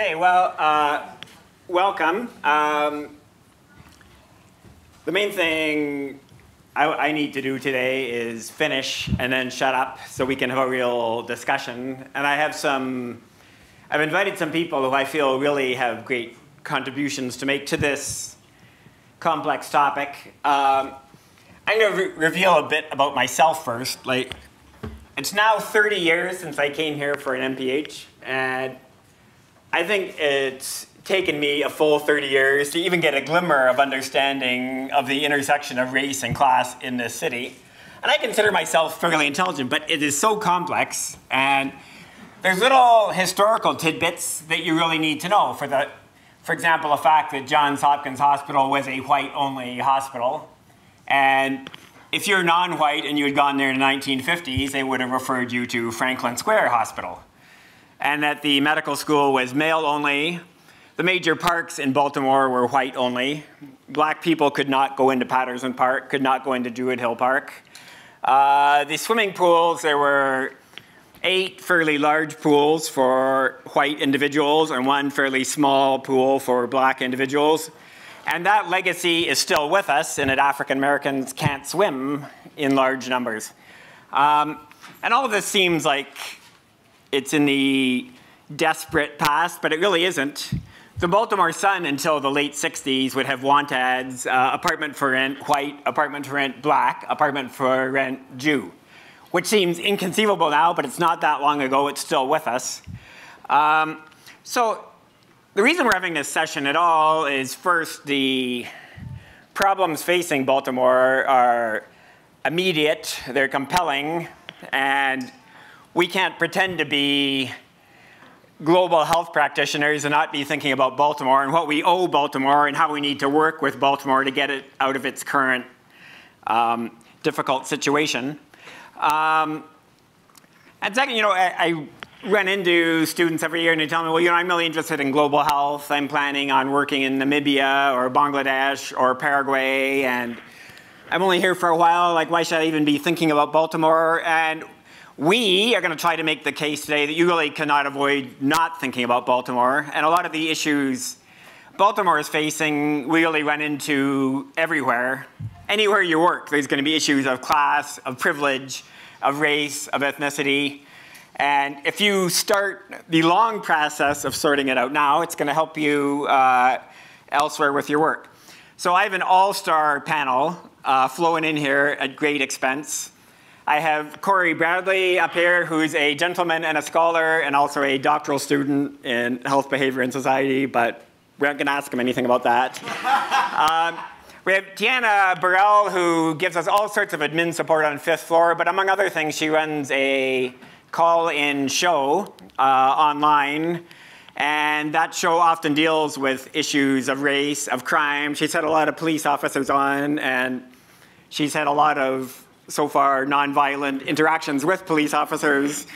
Okay, well, uh, welcome. Um, the main thing I, I, need to do today is finish and then shut up so we can have a real discussion. And I have some, I've invited some people who I feel really have great contributions to make to this complex topic. Um, I'm going to re reveal a bit about myself first. Like, it's now 30 years since I came here for an MPH, and I think it's taken me a full 30 years to even get a glimmer of understanding of the intersection of race and class in this city. And I consider myself fairly intelligent, but it is so complex, and there's little historical tidbits that you really need to know. For, the, for example, the fact that Johns Hopkins Hospital was a white-only hospital, and if you're non-white and you had gone there in the 1950s, they would have referred you to Franklin Square Hospital. And that the medical school was male only. The major parks in Baltimore were white only. Black people could not go into Patterson Park, could not go into Druid Hill Park. Uh, the swimming pools, there were eight fairly large pools for white individuals and one fairly small pool for black individuals. And that legacy is still with us in that African Americans can't swim in large numbers. Um, and all of this seems like it's in the desperate past, but it really isn't. The Baltimore Sun until the late 60s would have want ads, uh, apartment for rent white, apartment for rent black, apartment for rent Jew, which seems inconceivable now, but it's not that long ago, it's still with us. Um, so the reason we're having this session at all is first the problems facing Baltimore are immediate, they're compelling, and we can't pretend to be global health practitioners and not be thinking about Baltimore and what we owe Baltimore and how we need to work with Baltimore to get it out of its current um, difficult situation. Um, and second, you know, I, I run into students every year and they tell me, well, you know, I'm really interested in global health. I'm planning on working in Namibia or Bangladesh or Paraguay, and I'm only here for a while. Like, why should I even be thinking about Baltimore? And we are going to try to make the case today that you really cannot avoid not thinking about Baltimore. And a lot of the issues Baltimore is facing, we really run into everywhere. Anywhere you work, there's going to be issues of class, of privilege, of race, of ethnicity. And if you start the long process of sorting it out now, it's going to help you uh, elsewhere with your work. So I have an all-star panel uh, flowing in here at great expense. I have Cory Bradley up here, who's a gentleman and a scholar and also a doctoral student in health, behavior, and society, but we're not going to ask him anything about that. um, we have Tiana Burrell, who gives us all sorts of admin support on fifth floor, but among other things, she runs a call-in show uh, online. And that show often deals with issues of race, of crime. She's had a lot of police officers on, and she's had a lot of, so far, nonviolent interactions with police officers.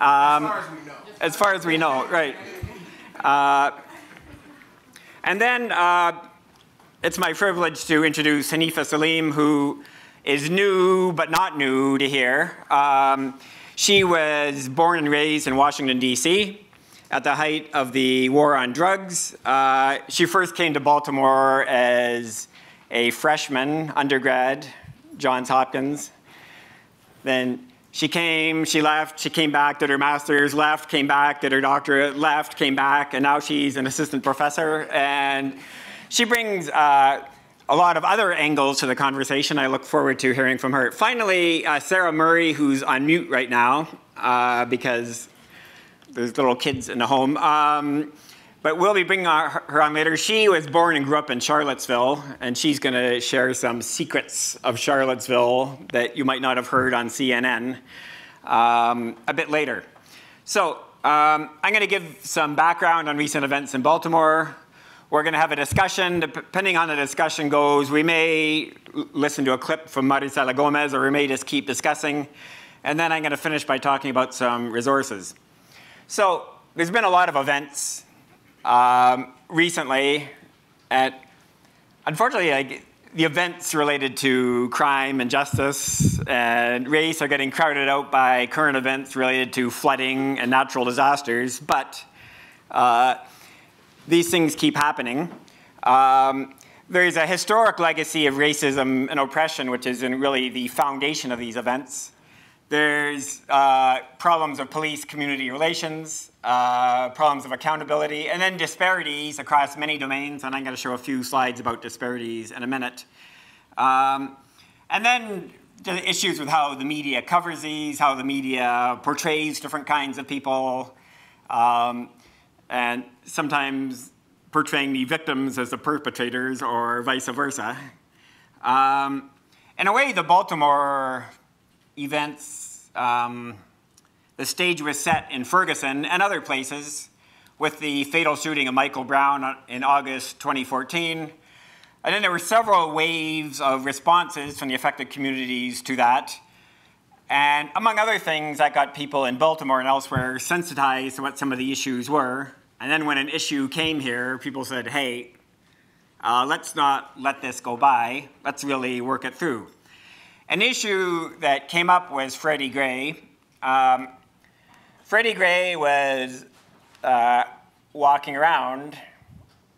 Um, as far as we know. As far as we know, right. Uh, and then uh, it's my privilege to introduce Haneefa Saleem, who is new but not new to here. Um, she was born and raised in Washington, D.C. at the height of the war on drugs. Uh, she first came to Baltimore as a freshman, undergrad, Johns Hopkins. Then she came, she left, she came back, did her master's, left, came back, did her doctorate, left, came back, and now she's an assistant professor. And she brings uh, a lot of other angles to the conversation. I look forward to hearing from her. Finally, uh, Sarah Murray, who's on mute right now uh, because there's little kids in the home. Um, but we'll be bringing her on later. She was born and grew up in Charlottesville, and she's going to share some secrets of Charlottesville that you might not have heard on CNN um, a bit later. So um, I'm going to give some background on recent events in Baltimore, we're going to have a discussion. Depending on the discussion goes, we may listen to a clip from Marisela Gomez, or we may just keep discussing. And then I'm going to finish by talking about some resources. So there's been a lot of events um, recently. And unfortunately, like, the events related to crime and justice and race are getting crowded out by current events related to flooding and natural disasters. But uh, these things keep happening. Um, there's a historic legacy of racism and oppression, which is really the foundation of these events. There's uh, problems of police community relations, uh, problems of accountability, and then disparities across many domains. And I'm going to show a few slides about disparities in a minute. Um, and then the issues with how the media covers these, how the media portrays different kinds of people, um, and sometimes portraying the victims as the perpetrators or vice versa. Um, in a way, the Baltimore events, um, the stage was set in Ferguson and other places with the fatal shooting of Michael Brown in August 2014. And then there were several waves of responses from the affected communities to that. And among other things, that got people in Baltimore and elsewhere sensitized to what some of the issues were. And then when an issue came here, people said, hey, uh, let's not let this go by. Let's really work it through. An issue that came up was Freddie Gray. Um, Freddie Gray was uh, walking around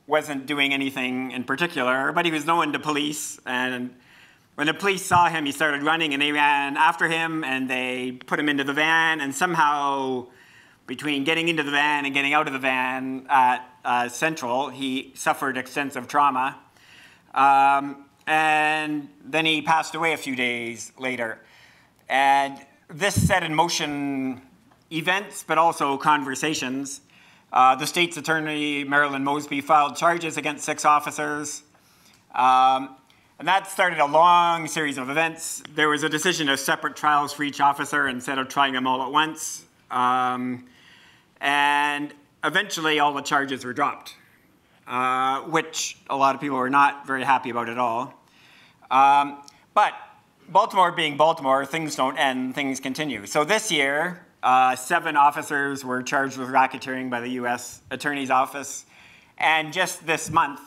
wasn't doing anything in particular, but he was known to police. And when the police saw him, he started running, and they ran after him, and they put him into the van. And somehow, between getting into the van and getting out of the van at uh, Central, he suffered extensive trauma. Um, and then he passed away a few days later. And this set in motion events, but also conversations uh, the state's attorney, Marilyn Mosby, filed charges against six officers. Um, and that started a long series of events. There was a decision of separate trials for each officer instead of trying them all at once. Um, and eventually, all the charges were dropped, uh, which a lot of people were not very happy about at all. Um, but Baltimore being Baltimore, things don't end, things continue. So this year, uh, seven officers were charged with racketeering by the U.S. Attorney's Office. And just this month,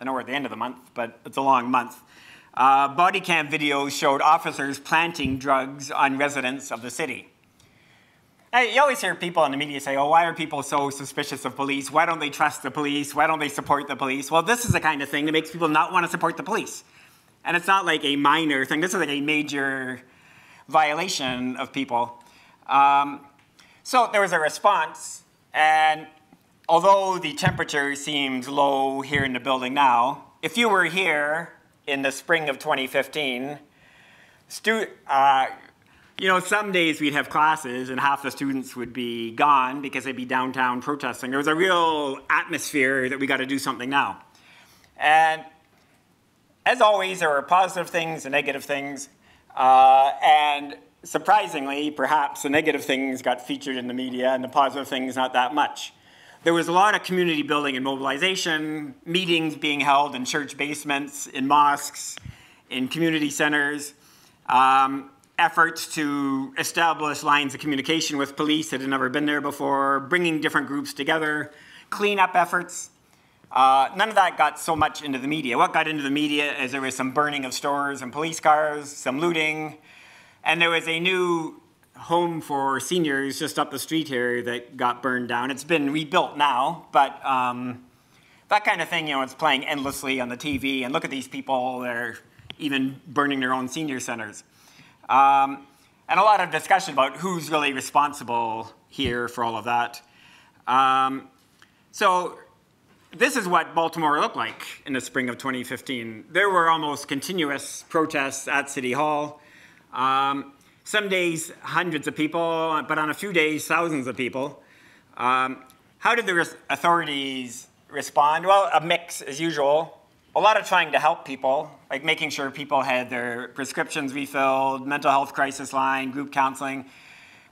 I know we're at the end of the month, but it's a long month, uh, body cam videos showed officers planting drugs on residents of the city. You always hear people in the media say, oh, why are people so suspicious of police? Why don't they trust the police? Why don't they support the police? Well, this is the kind of thing that makes people not want to support the police. And it's not like a minor thing. This is like a major violation of people. Um, so there was a response, and although the temperature seems low here in the building now, if you were here in the spring of 2015, stu- uh, you know, some days we'd have classes and half the students would be gone because they'd be downtown protesting. There was a real atmosphere that we got to do something now. And as always, there were positive things and negative things. Uh, and surprisingly, perhaps the negative things got featured in the media and the positive things not that much. There was a lot of community building and mobilization, meetings being held in church basements, in mosques, in community centers, um, efforts to establish lines of communication with police that had never been there before, bringing different groups together, cleanup efforts. Uh, none of that got so much into the media. What got into the media is there was some burning of stores and police cars, some looting, and there was a new home for seniors just up the street here that got burned down. It's been rebuilt now, but um, that kind of thing, you know, it's playing endlessly on the TV. And look at these people, they're even burning their own senior centers. Um, and a lot of discussion about who's really responsible here for all of that. Um, so this is what Baltimore looked like in the spring of 2015. There were almost continuous protests at City Hall. Um, some days, hundreds of people, but on a few days, thousands of people. Um, how did the authorities respond? Well, a mix as usual. A lot of trying to help people, like making sure people had their prescriptions refilled, mental health crisis line, group counseling.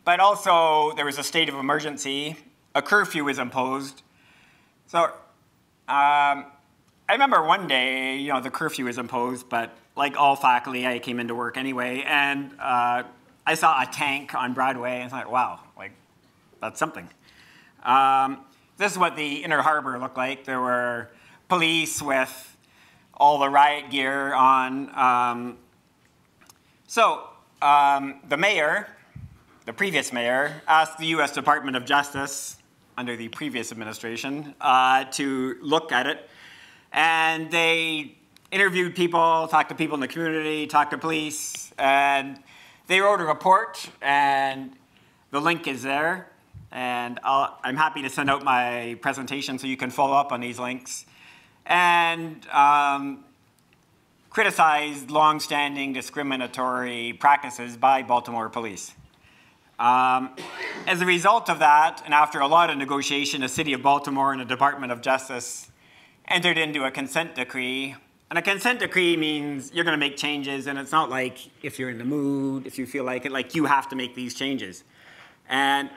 But also, there was a state of emergency. A curfew was imposed. So, um, I remember one day, you know, the curfew was imposed, but like all faculty, I came into work anyway, and uh, I saw a tank on Broadway, and I thought, wow, like, that's something. Um, this is what the Inner Harbor looked like. There were police with all the riot gear on. Um, so um, the mayor, the previous mayor, asked the U.S. Department of Justice under the previous administration uh, to look at it. And they interviewed people, talked to people in the community, talked to police, and they wrote a report, and the link is there. And i am happy to send out my presentation so you can follow up on these links. And um, criticized long-standing discriminatory practices by Baltimore police. Um, as a result of that, and after a lot of negotiation, the City of Baltimore and the Department of Justice entered into a consent decree. And a consent decree means you're going to make changes, and it's not like if you're in the mood, if you feel like it, like you have to make these changes. And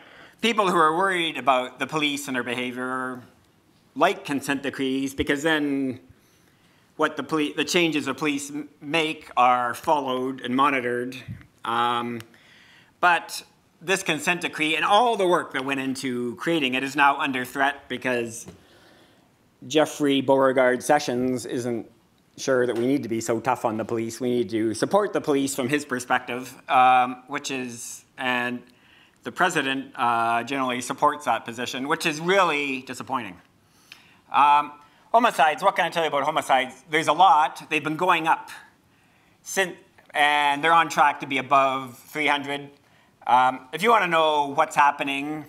people who are worried about the police and their behavior like consent decrees because then what the, police, the changes the police make are followed and monitored. Um, but this consent decree and all the work that went into creating it is now under threat because Jeffrey Beauregard Sessions isn't sure that we need to be so tough on the police. We need to support the police from his perspective, um, which is, and the president uh, generally supports that position, which is really disappointing. Um, homicides, what can I tell you about homicides? There's a lot. They've been going up since, and they're on track to be above 300. Um, if you want to know what's happening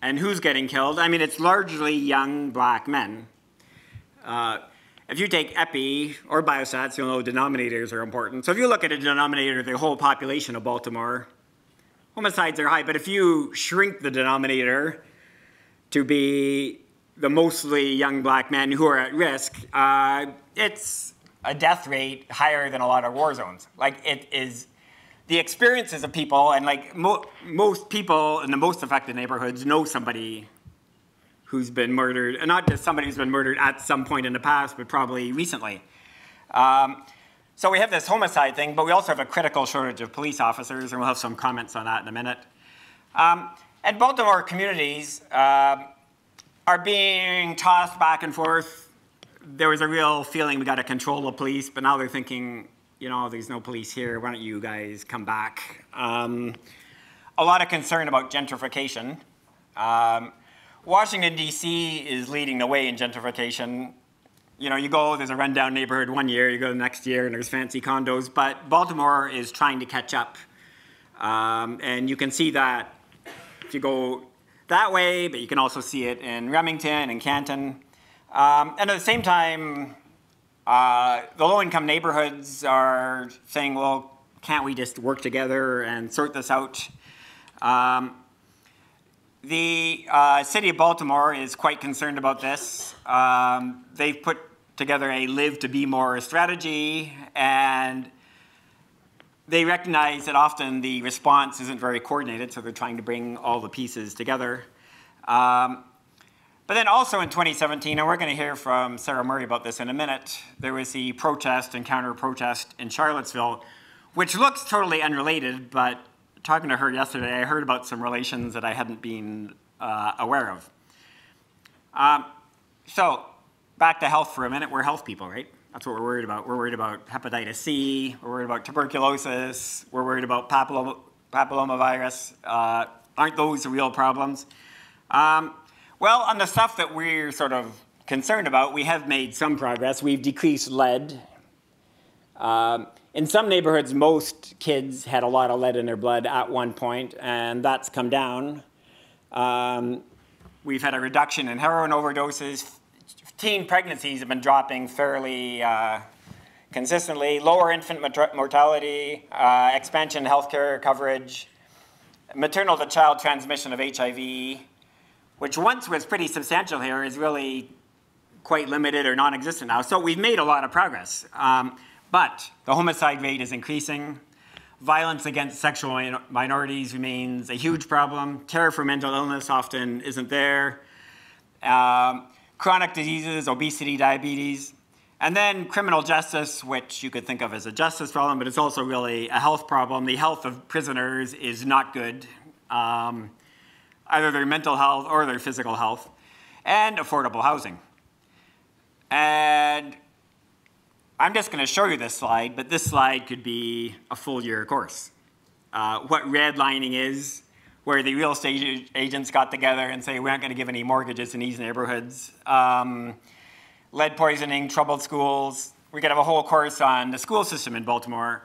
and who's getting killed, I mean, it's largely young black men. Uh, if you take EPI or biostats, you'll know denominators are important. So if you look at a denominator, the whole population of Baltimore, homicides are high. But if you shrink the denominator to be the mostly young black men who are at risk, uh, it's a death rate higher than a lot of war zones. Like it is the experiences of people, and like mo most people in the most affected neighborhoods know somebody who's been murdered, and not just somebody who's been murdered at some point in the past, but probably recently. Um, so we have this homicide thing, but we also have a critical shortage of police officers, and we'll have some comments on that in a minute. Um, at Baltimore communities, uh, are being tossed back and forth. There was a real feeling we got to control the police, but now they're thinking, you know, there's no police here. Why don't you guys come back? Um, a lot of concern about gentrification. Um, Washington, D.C. is leading the way in gentrification. You know, you go, there's a rundown neighborhood one year, you go the next year, and there's fancy condos, but Baltimore is trying to catch up. Um, and you can see that if you go that way, but you can also see it in Remington and Canton. Um, and at the same time, uh, the low-income neighborhoods are saying, well, can't we just work together and sort this out? Um, the uh, city of Baltimore is quite concerned about this. Um, they've put together a Live to Be More strategy, and they recognize that often the response isn't very coordinated, so they're trying to bring all the pieces together. Um, but then also in 2017, and we're going to hear from Sarah Murray about this in a minute, there was the protest and counter-protest in Charlottesville, which looks totally unrelated, but talking to her yesterday, I heard about some relations that I hadn't been uh, aware of. Um, so back to health for a minute. We're health people, right? That's what we're worried about. We're worried about hepatitis C. We're worried about tuberculosis. We're worried about papilloma, papillomavirus. Uh, aren't those real problems? Um, well, on the stuff that we're sort of concerned about, we have made some progress. We've decreased lead. Um, in some neighborhoods, most kids had a lot of lead in their blood at one point, and that's come down. Um, we've had a reduction in heroin overdoses teen pregnancies have been dropping fairly uh, consistently. Lower infant mortality, uh, expansion healthcare coverage, maternal to child transmission of HIV, which once was pretty substantial here, is really quite limited or non-existent now. So we've made a lot of progress. Um, but the homicide rate is increasing. Violence against sexual min minorities remains a huge problem. Care for mental illness often isn't there. Um, chronic diseases, obesity, diabetes, and then criminal justice, which you could think of as a justice problem, but it's also really a health problem. The health of prisoners is not good, um, either their mental health or their physical health, and affordable housing. And I'm just going to show you this slide, but this slide could be a full year course. Uh, what redlining is, where the real estate agents got together and say, we aren't going to give any mortgages in these neighborhoods. Um, lead poisoning, troubled schools. We could have a whole course on the school system in Baltimore,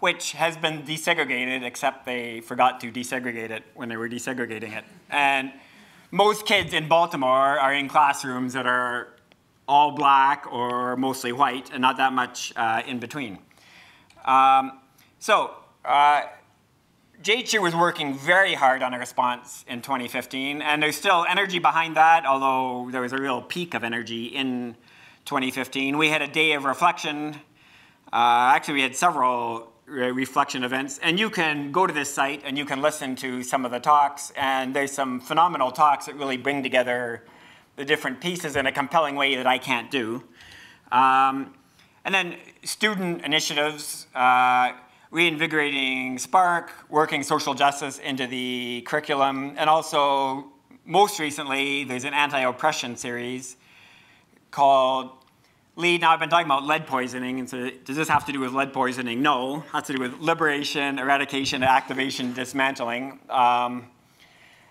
which has been desegregated, except they forgot to desegregate it when they were desegregating it. And most kids in Baltimore are in classrooms that are all black or mostly white and not that much uh, in between. Um, so, uh, JHU was working very hard on a response in 2015, and there's still energy behind that, although there was a real peak of energy in 2015. We had a day of reflection. Uh, actually, we had several reflection events, and you can go to this site and you can listen to some of the talks, and there's some phenomenal talks that really bring together the different pieces in a compelling way that I can't do. Um, and then student initiatives. Uh, reinvigorating Spark, working social justice into the curriculum, and also, most recently, there's an anti-oppression series called Lead. Now, I've been talking about lead poisoning, and so does this have to do with lead poisoning? No, it has to do with liberation, eradication, activation, dismantling. Um,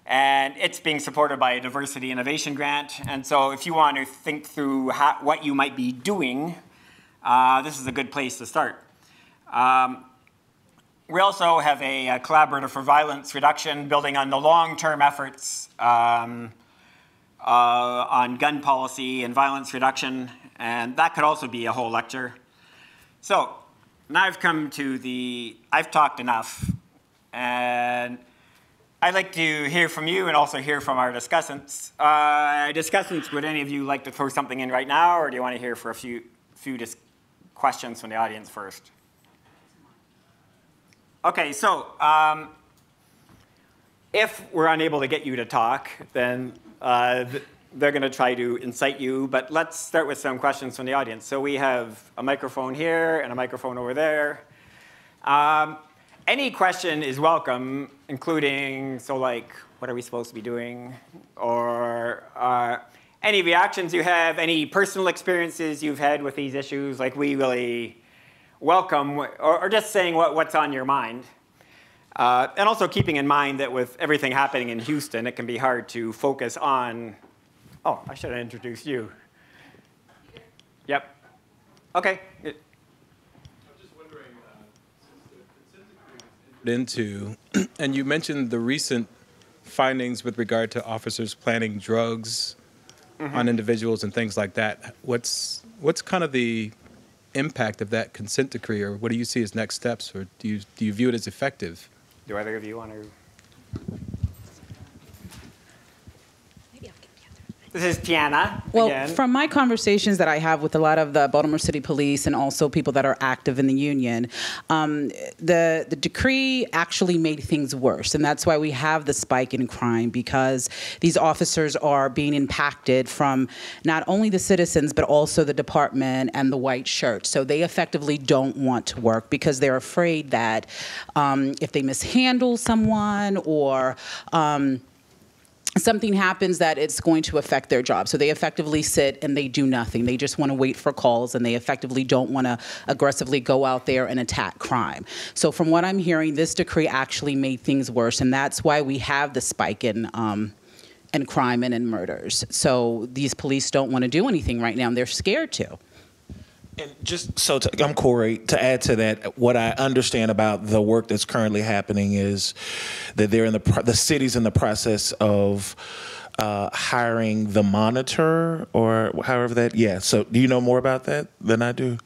and it's being supported by a diversity innovation grant. And so if you want to think through how, what you might be doing, uh, this is a good place to start. Um, we also have a, a, collaborative for violence reduction, building on the long-term efforts um, uh, on gun policy and violence reduction, and that could also be a whole lecture. So now I've come to the, I've talked enough, and I'd like to hear from you and also hear from our discussants. Uh, discussants, would any of you like to throw something in right now, or do you want to hear for a few, few questions from the audience first? Okay, so um, if we're unable to get you to talk, then uh, they're going to try to incite you. But let's start with some questions from the audience. So we have a microphone here and a microphone over there. Um, any question is welcome, including, so like, what are we supposed to be doing? Or uh, any reactions you have, any personal experiences you've had with these issues. Like, we really welcome, or, or just saying what, what's on your mind. Uh, and also keeping in mind that with everything happening in Houston, it can be hard to focus on, oh, I should have introduced you. Yep. Okay. I'm just wondering, uh, since the into, and you mentioned the recent findings with regard to officers planning drugs mm-hmm. on individuals and things like that. What's what's kind of the impact of that consent decree, or what do you see as next steps, or do you, do you view it as effective? Do either of you want to? This is Tiana. Well, again. from my conversations that I have with a lot of the Baltimore City Police and also people that are active in the union, um, the the decree actually made things worse, and that's why we have the spike in crime because these officers are being impacted from not only the citizens but also the department and the white shirt. So they effectively don't want to work because they're afraid that um, if they mishandle someone or um, something happens that it's going to affect their job. So they effectively sit and they do nothing. They just want to wait for calls and they effectively don't want to aggressively go out there and attack crime. So from what I'm hearing, this decree actually made things worse, and that's why we have the spike in. Um, in crime and in murders. So these police don't want to do anything right now, and they're scared to. And just so to, I'm Cory. To add to that, what I understand about the work that's currently happening is that they're in the the city's in the process of uh, hiring the monitor or however that. Yeah. So do you know more about that than I do?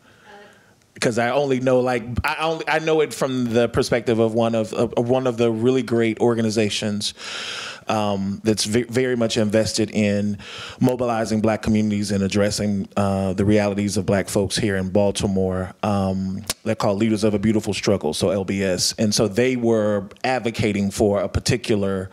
because I only know like I only I know it from the perspective of one of, of one of the really great organizations um, that's very much invested in mobilizing black communities and addressing uh, the realities of black folks here in Baltimore. Um, they're called Leaders of a Beautiful Struggle, so LBS. And so they were advocating for a particular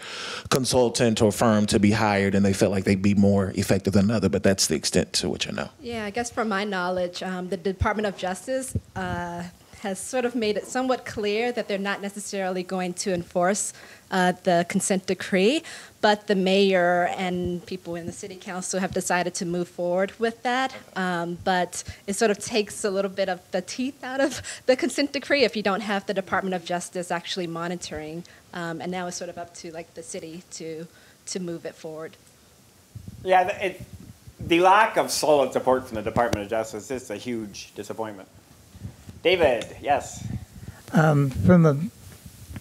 consultant or firm to be hired, and they felt like they'd be more effective than another, but that's the extent to which I know. Yeah, I guess from my knowledge, um, the Department of Justice uh, has sort of made it somewhat clear that they're not necessarily going to enforce uh, the consent decree, but the mayor and people in the city council have decided to move forward with that. Um, but it sort of takes a little bit of the teeth out of the consent decree if you don't have the Department of Justice actually monitoring. Um, and now it's sort of up to like the city to to move it forward. Yeah, it, the lack of solid support from the Department of Justice is a huge disappointment. David, yes. Um, from an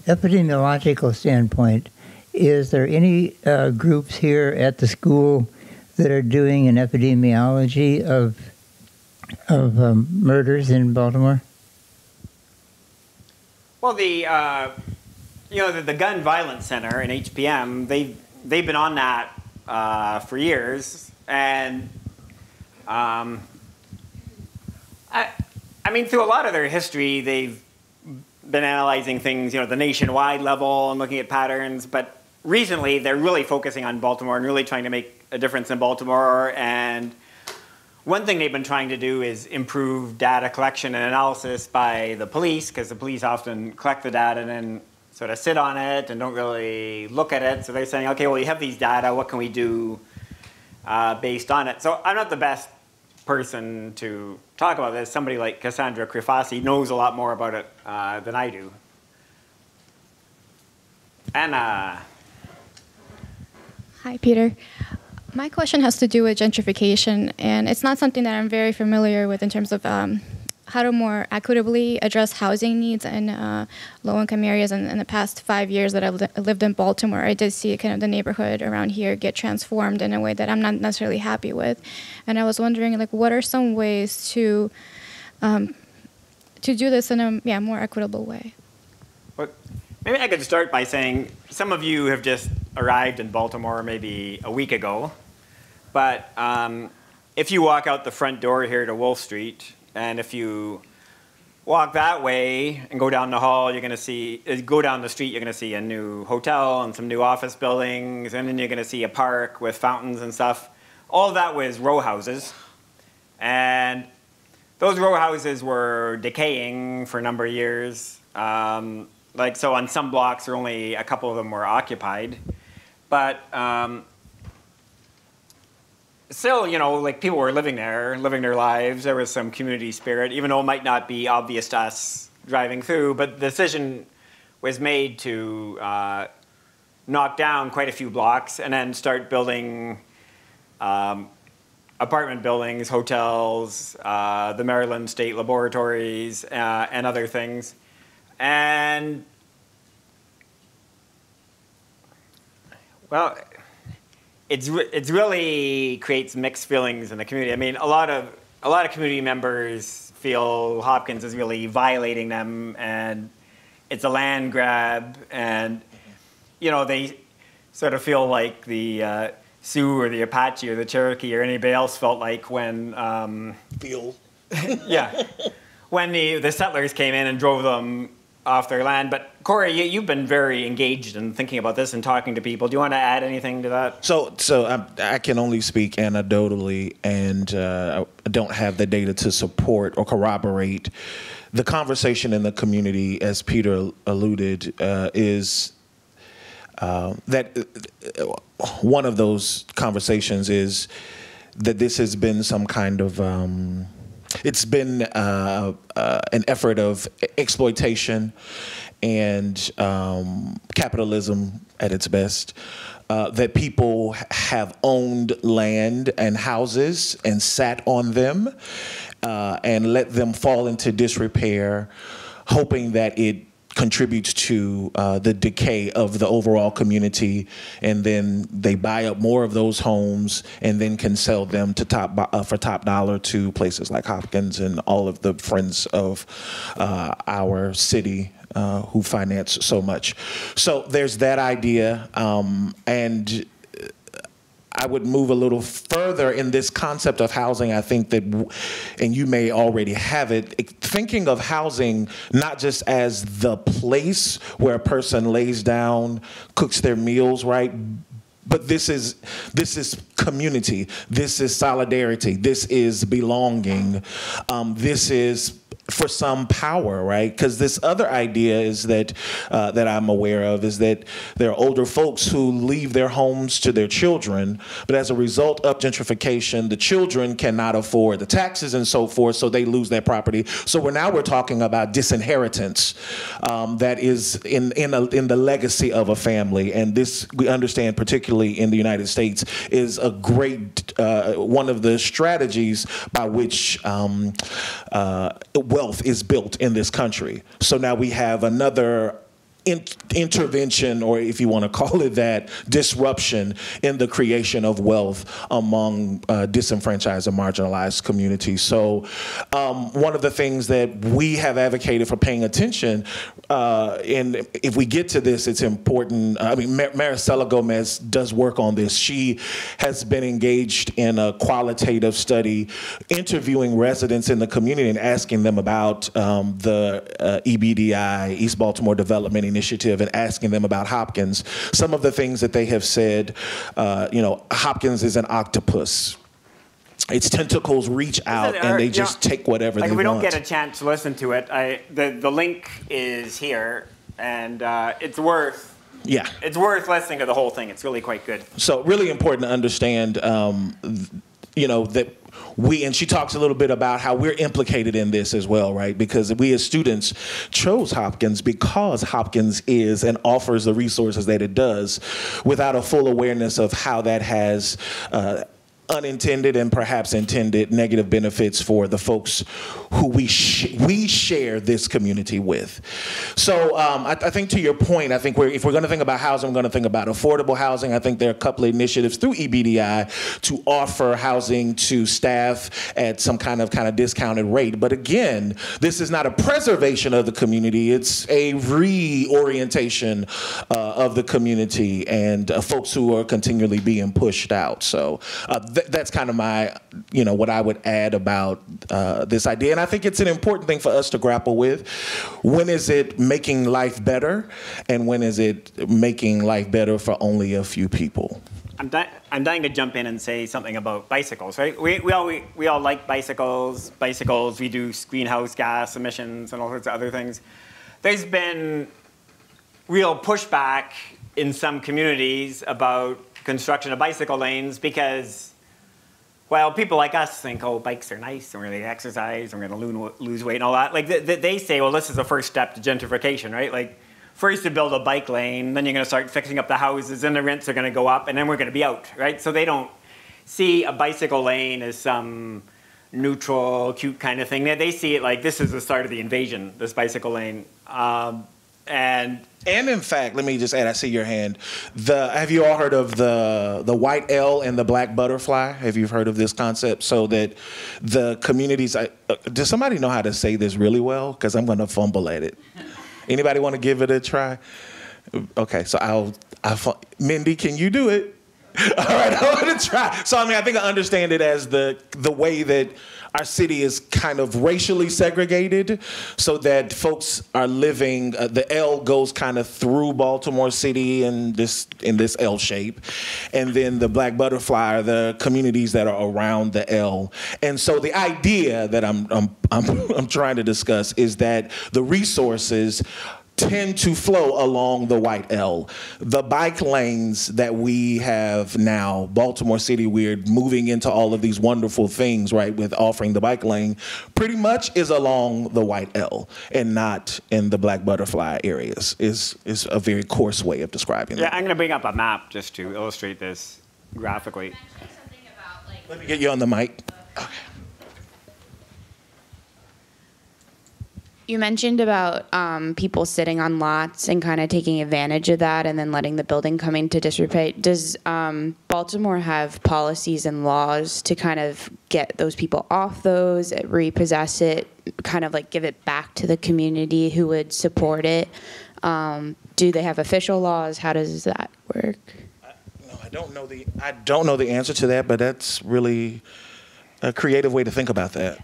epidemiological standpoint, is there any uh, groups here at the school that are doing an epidemiology of of um, murders in Baltimore? Well, the uh, you know the, the Gun Violence Center in HPM they they've been on that uh, for years, and um, I I mean through a lot of their history they've been analyzing things you know the nationwide level and looking at patterns, but recently they're really focusing on Baltimore and really trying to make a difference in Baltimore and one thing they've been trying to do is improve data collection and analysis by the police because the police often collect the data and then sort of sit on it and don't really look at it. So they're saying, okay, well, you have these data. What can we do uh, based on it? So I'm not the best person to talk about this. Somebody like Cassandra Crifasi knows a lot more about it uh, than I do. Anna. Hi, Peter. My question has to do with gentrification, and it's not something that I'm very familiar with in terms of um, how to more equitably address housing needs in uh, low-income areas. And in the past five years that I've li- lived in Baltimore, I did see kind of the neighborhood around here get transformed in a way that I'm not necessarily happy with. And I was wondering, like, what are some ways to um, to do this in a yeah more equitable way? Well, maybe I could start by saying some of you have just arrived in Baltimore maybe a week ago. But um, if you walk out the front door here to Wolfe Street, and if you walk that way and go down the hall, you're going to see, uh, go down the street, you're going to see a new hotel and some new office buildings, and then you're going to see a park with fountains and stuff. All that was row houses. And those row houses were decaying for a number of years. Um, like, so on some blocks, only a couple of them were occupied. But um, still, you know, like people were living there, living their lives. There was some community spirit, even though it might not be obvious to us driving through. But the decision was made to uh, knock down quite a few blocks and then start building um, apartment buildings, hotels, uh, the Maryland State Laboratories, uh, and other things. And well, it's re- it's really creates mixed feelings in the community. I mean, a lot of a lot of community members feel Hopkins is really violating them, and it's a land grab, and you know they sort of feel like the uh, Sioux or the Apache or the Cherokee or anybody else felt like when um, Feel. yeah when the the settlers came in and drove them off their land. But Cory, you, you've been very engaged in thinking about this and talking to people. Do you want to add anything to that? So, so I, I can only speak anecdotally, and uh, I don't have the data to support or corroborate the conversation in the community. As Peter alluded, uh, is uh, that uh, one of those conversations is that this has been some kind of um, it's been uh, uh, an effort of exploitation and um, capitalism at its best. Uh, that people have owned land and houses and sat on them uh, and let them fall into disrepair, hoping that it contributes to uh, the decay of the overall community, and then they buy up more of those homes and then can sell them to top uh, for top dollar to places like Hopkins and all of the friends of uh, our city uh, who finance so much. So there's that idea, um, and I would move a little further in this concept of housing. I think that, and you may already have it, thinking of housing not just as the place where a person lays down, cooks their meals, right? But this is this is community. This is solidarity. This is belonging. Um, this is for some power, right? Because this other idea is that uh, that I'm aware of is that there are older folks who leave their homes to their children, but as a result of gentrification, the children cannot afford the taxes and so forth, so they lose their property. So we're now we're talking about disinheritance um, that is in in a, in the legacy of a family, and this we understand particularly in the United States is a great uh, one of the strategies by which um, uh, wealth is built in this country. So now we have another in, intervention, or if you want to call it that, disruption in the creation of wealth among uh, disenfranchised and marginalized communities. So, um, one of the things that we have advocated for paying attention, uh, and if we get to this, it's important. I mean, Mar- Marisela Gomez does work on this. She has been engaged in a qualitative study, interviewing residents in the community and asking them about um, the uh, EBDI, East Baltimore Development Initiative, and asking them about Hopkins. Some of the things that they have said, uh, you know, Hopkins is an octopus. Its tentacles reach out and they just take whatever they want. like they if we want. don't get a chance to listen to it, I the the link is here, and uh, it's worth yeah. it's worth listening to the whole thing. It's really quite good. So really important to understand, um, you know, that we and she talks a little bit about how we're implicated in this as well, right? Because we as students chose Hopkins because Hopkins is and offers the resources that it does, without a full awareness of how that has. Uh, unintended and perhaps intended negative benefits for the folks who we sh- we share this community with. So um, I, I think to your point, I think we're, if we're going to think about housing, we're going to think about affordable housing. I think there are a couple of initiatives through EBDI to offer housing to staff at some kind of kind of discounted rate. But again, this is not a preservation of the community; it's a reorientation uh, of the community and uh, folks who are continually being pushed out. So uh, th- that's kind of my, you know, what I would add about uh, this idea. And I think it's an important thing for us to grapple with. When is it making life better, and when is it making life better for only a few people? I'm, di- I'm dying to jump in and say something about bicycles, right? We, we, all, we, we all like bicycles, bicycles, we do greenhouse gas emissions and all sorts of other things. There's been real pushback in some communities about construction of bicycle lanes because, well, people like us think, oh, bikes are nice and we're going to exercise and we're going to lose weight and all that. Like, th- th- they say, well, this is the first step to gentrification, right? Like, first you build a bike lane, then you're going to start fixing up the houses, and the rents are going to go up, and then we're going to be out, right? So they don't see a bicycle lane as some neutral, cute kind of thing. They, they see it like this is the start of the invasion, this bicycle lane. Um, and And in fact, let me just add. I see your hand. The have you all heard of the the white L and the black butterfly? Have you heard of this concept? So that the communities. I, uh, does somebody know how to say this really well? Because I'm going to fumble at it. Anybody want to give it a try? Okay, so I'll. I Mindy, can you do it? All right, I want to try. So I mean, I think I understand it as the the way that our city is kind of racially segregated, so that folks are living. Uh, the L goes kind of through Baltimore City in this in this L shape, and then the Black Butterfly are the communities that are around the L. And so the idea that I'm I'm I'm, I'm trying to discuss is that the resources tend to flow along the white L. The bike lanes that we have now, Baltimore City, we're moving into all of these wonderful things, right, with offering the bike lane, pretty much is along the white L and not in the black butterfly areas, is, is a very coarse way of describing it. yeah, it. I'm going to bring up a map just to illustrate this graphically. Let me get you on the mic. You mentioned about um, people sitting on lots and kind of taking advantage of that and then letting the building come into disrepair. Does um, Baltimore have policies and laws to kind of get those people off those, repossess it, kind of like give it back to the community who would support it? Um, do they have official laws? How does that work? No, I don't know the I don't know the answer to that, but that's really a creative way to think about that.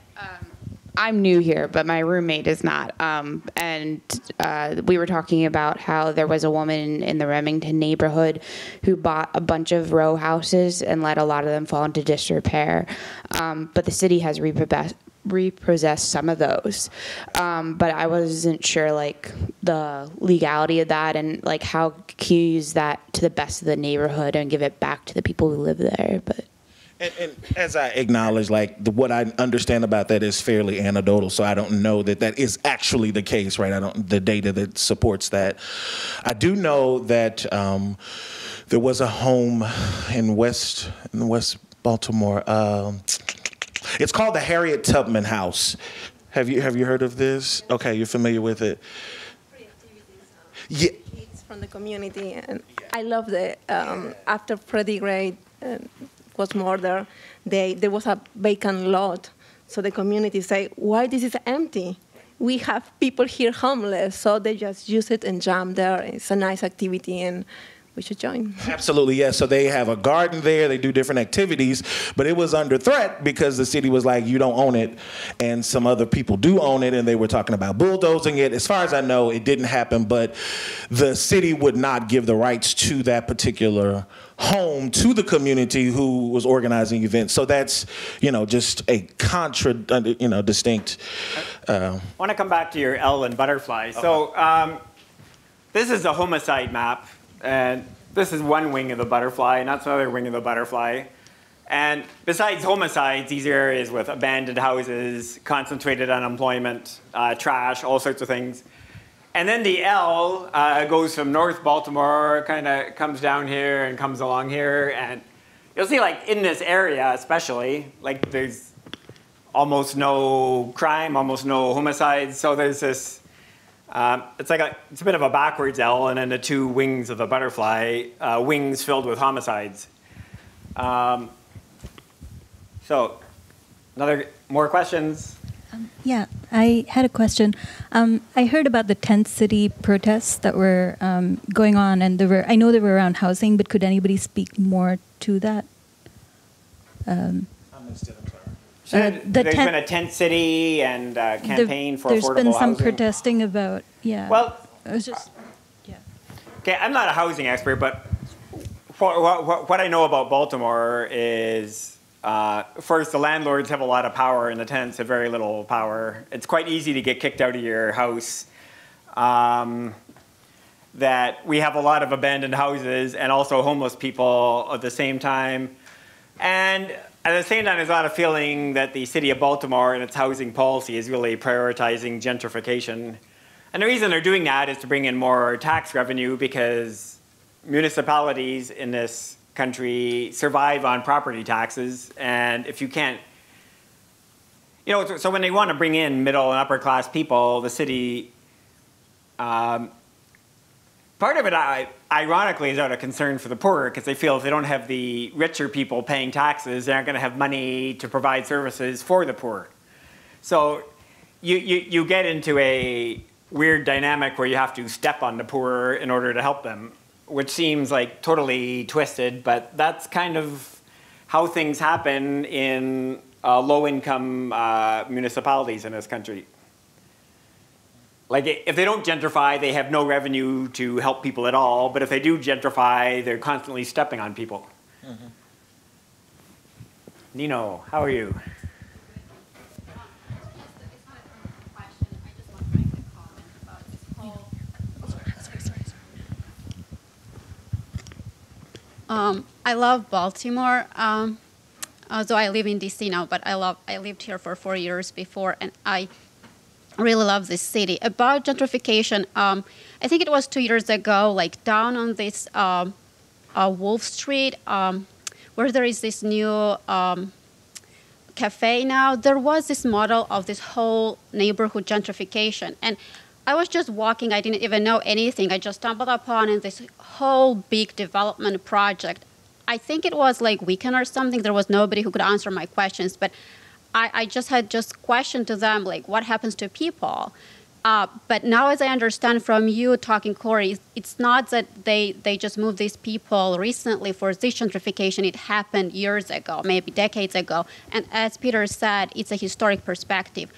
I'm new here, but my roommate is not. Um, and uh, we were talking about how there was a woman in the Remington neighborhood who bought a bunch of row houses and let a lot of them fall into disrepair. Um, but the city has repossessed, repossess some of those. Um, but I wasn't sure like the legality of that and like how can you use that to the best of the neighborhood and give it back to the people who live there. But And, and as I acknowledge, like the, what I understand about that is fairly anecdotal, so I don't know that that is actually the case, right? I don't the data that supports that. I do know that um, there was a home in West in West Baltimore. Um, it's called the Harriet Tubman House. Have you have you heard of this? Okay, you're familiar with it. Yeah. kids from the community, and I love the um, after Freddie Gray uh, was murdered, they there was a vacant lot, so the community say, why this is empty? We have people here homeless, so they just use it and jump there. It's a nice activity, and we should join. Absolutely, yes. So they have a garden there, they do different activities, but it was under threat because the city was like, you don't own it, and some other people do own it, and they were talking about bulldozing it. As far as I know, it didn't happen, but the city would not give the rights to that particular home to the community who was organizing events. So that's, you know, just a contra, you know, distinct. Uh, I want to come back to your L and butterfly. So um, this is a homicide map, and this is one wing of the butterfly, and that's another wing of the butterfly. And besides homicides, these are areas with abandoned houses, concentrated unemployment, uh, trash, all sorts of things. And then the L uh, goes from North Baltimore, kind of comes down here and comes along here, and you'll see like in this area especially, like there's almost no crime, almost no homicides. So there's this. Um, it's like a it's a bit of a backwards L, and then the two wings of the butterfly, uh, wings filled with homicides. Um, so, another more questions? Yeah, I had a question. Um, I heard about the tent city protests that were um, going on, and there were. I know they were around housing, but could anybody speak more to that? Um, So Uh, the there's tent- been a tent city and uh, campaign for There's been some housing. protesting about. Yeah. Well, it was just. yeah. Okay, I'm not a housing expert, but what, what, what I know about Baltimore is uh, first, the landlords have a lot of power and the tenants have very little power. It's quite easy to get kicked out of your house. Um, that we have a lot of abandoned houses and also homeless people at the same time. And at the same time, there's a lot of feeling that the city of Baltimore and its housing policy is really prioritizing gentrification. And the reason they're doing that is to bring in more tax revenue because municipalities in this country survive on property taxes. And if you can't, you know, so- when they want to bring in middle and upper class people, the city, um, part of it, I, ironically, is out of concern for the poor because they feel if they don't have the richer people paying taxes, they aren't going to have money to provide services for the poor. So you, you, you get into a weird dynamic where you have to step on the poor in order to help them, which seems like totally twisted, but that's kind of how things happen in uh, low income uh, municipalities in this country. Like, if they don't gentrify, they have no revenue to help people at all, but if they do gentrify, they're constantly stepping on people. Nino, how are you? Um, I love Baltimore. Um, although I live in DC now, but I love I lived here for four years before, and I really love this city. About gentrification, um, I think it was two years ago, like down on this um, uh, Wolfe Street, um, where there is this new um, cafe now. There was this model of this whole neighborhood gentrification, and I was just walking. I didn't even know anything. I just stumbled upon in this whole big development project. I think it was like weekend or something. There was nobody who could answer my questions, but I, I just had just questioned to them like, what happens to people? Uh, but now, as I understand from you talking, Cory, it's not that they, they just moved these people recently for this gentrification. It happened years ago, maybe decades ago. And as Peter said, it's a historic perspective.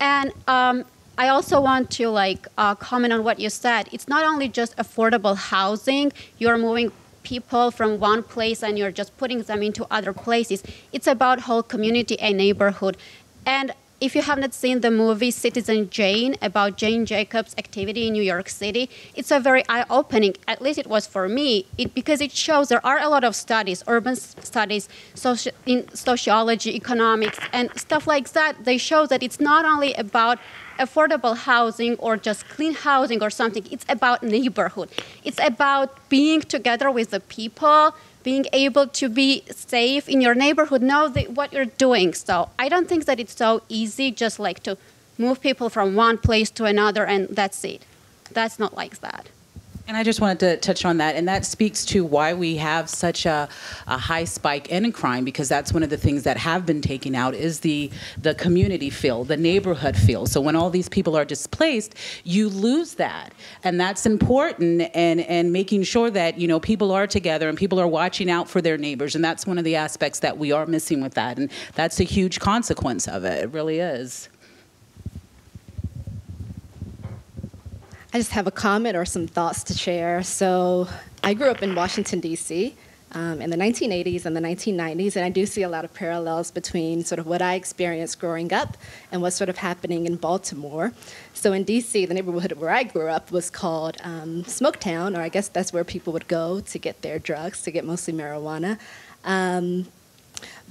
And um, I also want to like uh, comment on what you said. It's not only just affordable housing. You're moving people from one place and you're just putting them into other places. It's about whole community and neighborhood. And if you have not seen the movie Citizen Jane about Jane Jacobs' activity in New York City, it's a very eye-opening. At least it was for me, it, because it shows there are a lot of studies, urban studies, soci- in sociology, economics, and stuff like that. They show that it's not only about affordable housing or just clean housing or something. It's about neighborhood. It's about being together with the people, being able to be safe in your neighborhood, know what you're doing. So I don't think that it's so easy just like to move people from one place to another and that's it. That's not like that. And I just wanted to touch on that, and that speaks to why we have such a, a, high spike in crime, because that's one of the things that have been taken out is the the community feel, the neighborhood feel. So when all these people are displaced, you lose that, and that's important. And and making sure that you know people are together and people are watching out for their neighbors, and that's one of the aspects that we are missing with that, and that's a huge consequence of it. It really is. I just have a comment or some thoughts to share. So, I grew up in Washington, D.C. Um, in the 1980s and the 1990s, and I do see a lot of parallels between sort of what I experienced growing up and what's sort of happening in Baltimore. So in DC, the neighborhood where I grew up was called um, Smoketown, or I guess that's where people would go to get their drugs, to get mostly marijuana. Um,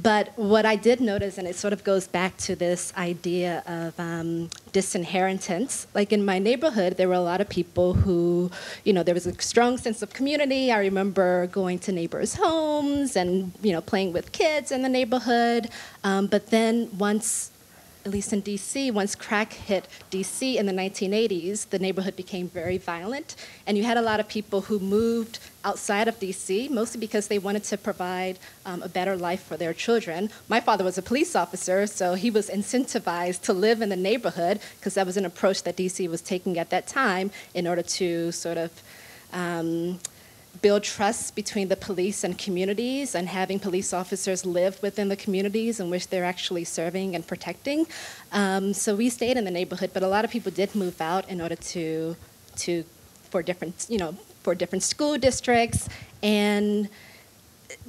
but what I did notice, and it sort of goes back to this idea of um, disinheritance. Like in my neighborhood, there were a lot of people who, you know, there was a strong sense of community. I remember going to neighbors' homes and, you know, playing with kids in the neighborhood. Um, but then once at least in DC, once crack hit DC in the 1980s, the neighborhood became very violent. And you had a lot of people who moved outside of DC, mostly because they wanted to provide um, a better life for their children. My father was a police officer, so he was incentivized to live in the neighborhood because that was an approach that DC was taking at that time in order to sort of. Um, build trust between the police and communities and having police officers live within the communities in which they're actually serving and protecting. Um, so we stayed in the neighborhood, but a lot of people did move out in order to, to for different, you know, for different school districts and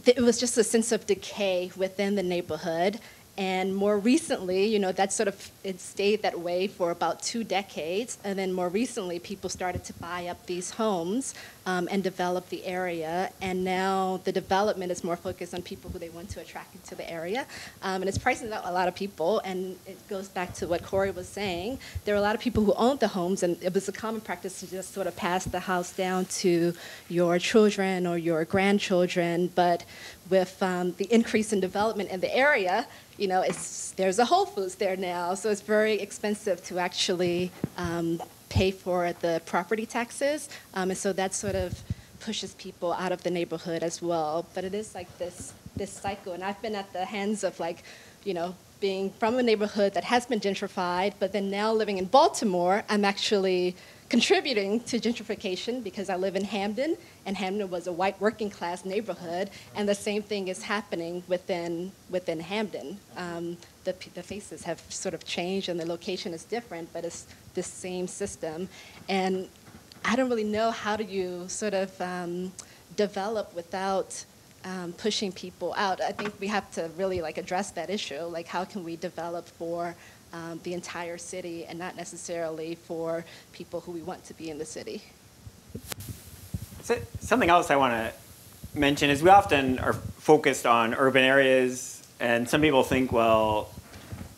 it was just a sense of decay within the neighborhood and more recently, you know, that sort of it stayed that way for about two decades. And then more recently, people started to buy up these homes um, and develop the area. And now the development is more focused on people who they want to attract into the area. Um, and it's pricing out a lot of people. And it goes back to what Cory was saying. There are a lot of people who owned the homes, and it was a common practice to just sort of pass the house down to your children or your grandchildren. But with um, the increase in development in the area, you know, it's, there's a Whole Foods there now, so it's very expensive to actually um, pay for the property taxes. Um, and so that sort of pushes people out of the neighborhood as well. But it is like this, this cycle. And I've been at the hands of like, you know, being from a neighborhood that has been gentrified, but then now living in Baltimore, I'm actually contributing to gentrification because I live in Hampden, and Hampden was a white working class neighborhood, and the same thing is happening within within Hampden. Um, the, the faces have sort of changed, and the location is different, but it's the same system. And I don't really know how do you sort of um, develop without um, pushing people out. I think we have to really like address that issue. Like, how can we develop for um, the entire city and not necessarily for people who we want to be in the city. So, something else I want to mention is we often are focused on urban areas, and some people think, well,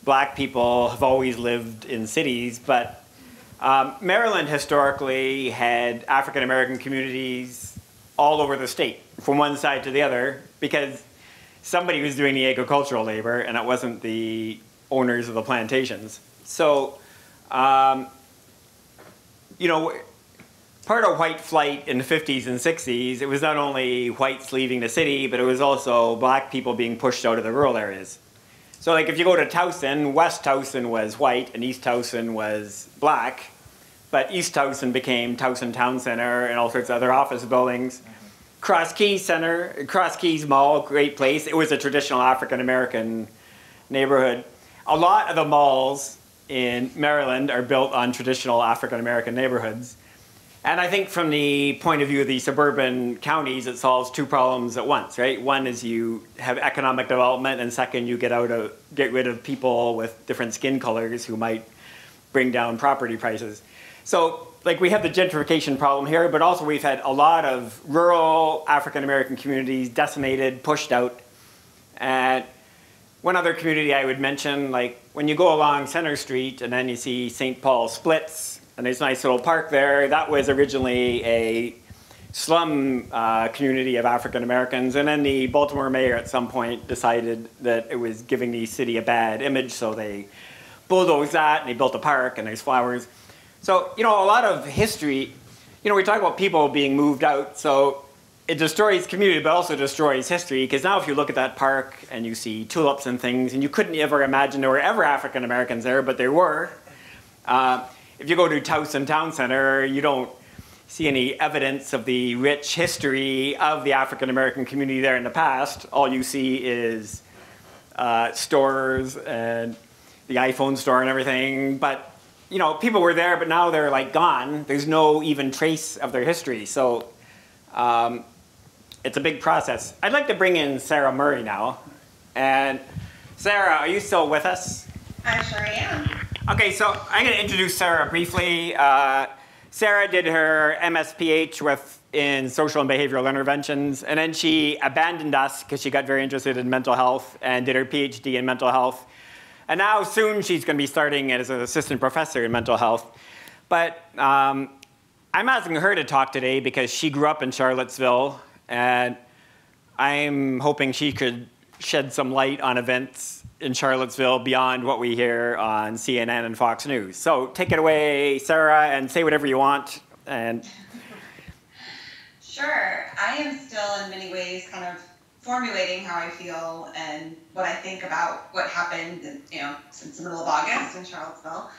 black people have always lived in cities, but um, Maryland historically had African American communities all over the state, from one side to the other, because somebody was doing the agricultural labor, and it wasn't the owners of the plantations. So, um, you know, part of white flight in the 50s and 60s, it was not only whites leaving the city, but it was also black people being pushed out of the rural areas. So, like, if you go to Towson, West Towson was white and East Towson was black, but East Towson became Towson Town Center and all sorts of other office buildings. Cross Keys Center, Cross Keys Mall, great place. It was a traditional African American neighborhood a lot of the malls in Maryland are built on traditional African American neighborhoods. And I think from the point of view of the suburban counties, it solves two problems at once, right? One is you have economic development, and second, you get out of get rid of people with different skin colors who might bring down property prices. So, like we have the gentrification problem here, but also we've had a lot of rural African American communities decimated, pushed out. And one other community I would mention, like when you go along Center Street and then you see St. Paul splits, and there's a nice little park there. That was originally a slum uh, community of African Americans, and then the Baltimore mayor at some point decided that it was giving the city a bad image, so they bulldozed that and they built a park and there's flowers. So, you know, a lot of history, you know, we talk about people being moved out, so it destroys community but also destroys history because now if you look at that park and you see tulips and things, and you couldn't ever imagine there were ever African Americans there, but there were. Uh, if you go to Towson Town Center, you don't see any evidence of the rich history of the African American community there in the past. All you see is uh, stores and the iPhone store and everything. But you know, people were there, but now they're like gone. There's no even trace of their history. So um, it's a big process. I'd like to bring in Sarah Murray now. And Sarah, are you still with us? I sure am. Okay, so I'm going to introduce Sarah briefly. Uh, Sarah did her MSPH with in social and behavioral interventions, and then she abandoned us because she got very interested in mental health and did her PhD in mental health. And now soon she's going to be starting as an assistant professor in mental health. But um, I'm asking her to talk today because she grew up in Charlottesville, and I'm hoping she could shed some light on events in Charlottesville beyond what we hear on CNN and Fox News. So take it away, Sarah, and say whatever you want. And sure, I am still in many ways kind of formulating how I feel and what I think about what happened, you know, since the middle of August in Charlottesville.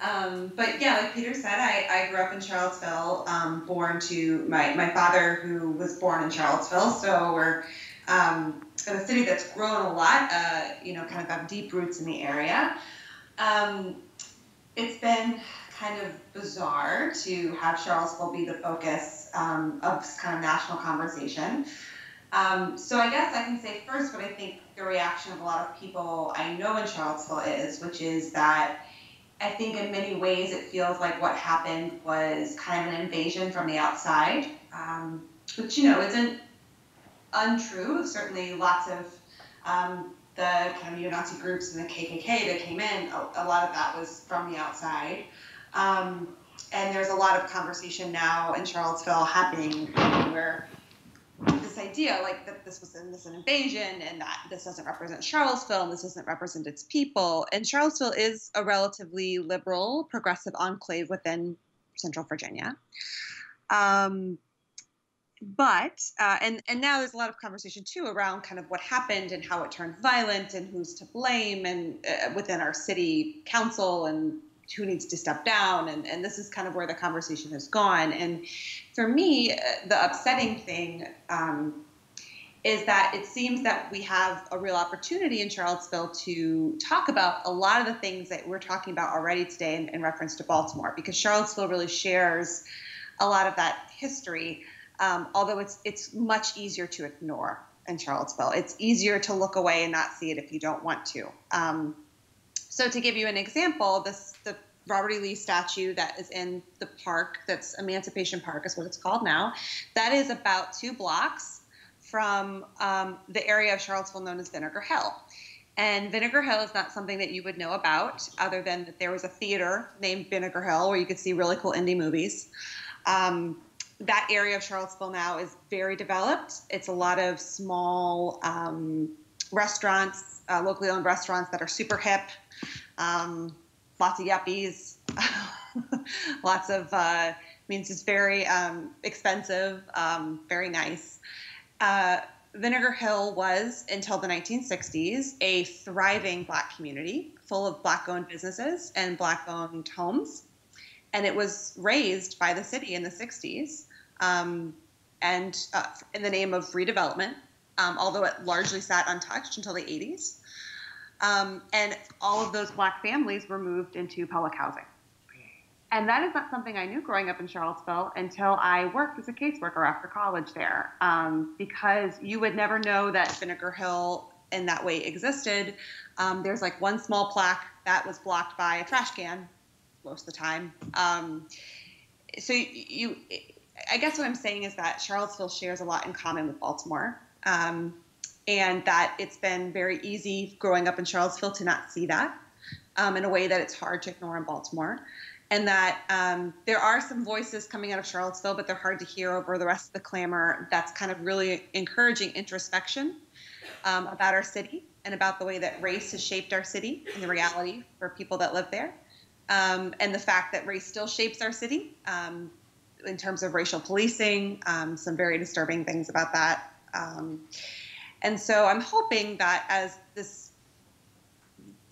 Um, but yeah, like Peter said, I, I grew up in Charlottesville, um, born to my, my father who was born in Charlottesville. So we're um, in a city that's grown a lot, uh, you know, kind of have deep roots in the area. Um, it's been kind of bizarre to have Charlottesville be the focus um, of kind of national conversation. Um, so I guess I can say first what I think the reaction of a lot of people I know in Charlottesville is, which is that I think in many ways it feels like what happened was kind of an invasion from the outside, um, which you know isn't untrue. Certainly, lots of um, the kind of neo-Nazi groups and the KKK that came in, a, a lot of that was from the outside. Um, and there's a lot of conversation now in Charlottesville happening where this idea, like that this was an, this an invasion and that this doesn't represent Charlottesville and this doesn't represent its people. And Charlottesville is a relatively liberal, progressive enclave within Central Virginia. Um, but uh, and and now there's a lot of conversation too around kind of what happened and how it turned violent and who's to blame and uh, within our city council and who needs to step down. And, and this is kind of where the conversation has gone. And for me uh, the upsetting thing um, is that it seems that we have a real opportunity in charlottesville to talk about a lot of the things that we're talking about already today in, in reference to baltimore because charlottesville really shares a lot of that history um, although it's it's much easier to ignore in Charlottesville. It's easier to look away and not see it if you don't want to. Um, so to give you an example, this the Robert E. Lee statue that is in the park, that's Emancipation Park is what it's called now, that is about two blocks from um, the area of Charlottesville known as Vinegar Hill. And Vinegar Hill is not something that you would know about, other than that there was a theater named Vinegar Hill where you could see really cool indie movies. Um, that area of Charlottesville now is very developed. It's a lot of small um, restaurants, uh, locally owned restaurants that are super hip. Um, lots of yuppies, lots of uh, means it's very um, expensive, um, very nice. Uh, Vinegar Hill was, until the 1960s, a thriving black community full of black owned businesses and black owned homes. And it was razed by the city in the 60s um, and uh, in the name of redevelopment, um, although it largely sat untouched until the 80s. Um, and all of those black families were moved into public housing. And that is not something I knew growing up in Charlottesville until I worked as a caseworker after college there. Um, because you would never know that Vinegar Hill in that way existed. Um, there's like one small plaque that was blocked by a trash can most of the time. Um, so you, you, I guess what I'm saying is that Charlottesville shares a lot in common with Baltimore. Um, and that it's been very easy growing up in Charlottesville to not see that um, in a way that it's hard to ignore in Baltimore and that um, there are some voices coming out of Charlottesville, but they're hard to hear over the rest of the clamor. That's kind of really encouraging introspection um, about our city and about the way that race has shaped our city and the reality for people that live there, um, and the fact that race still shapes our city um, in terms of racial policing. Um, some very disturbing things about that. Um, and so I'm hoping that as this,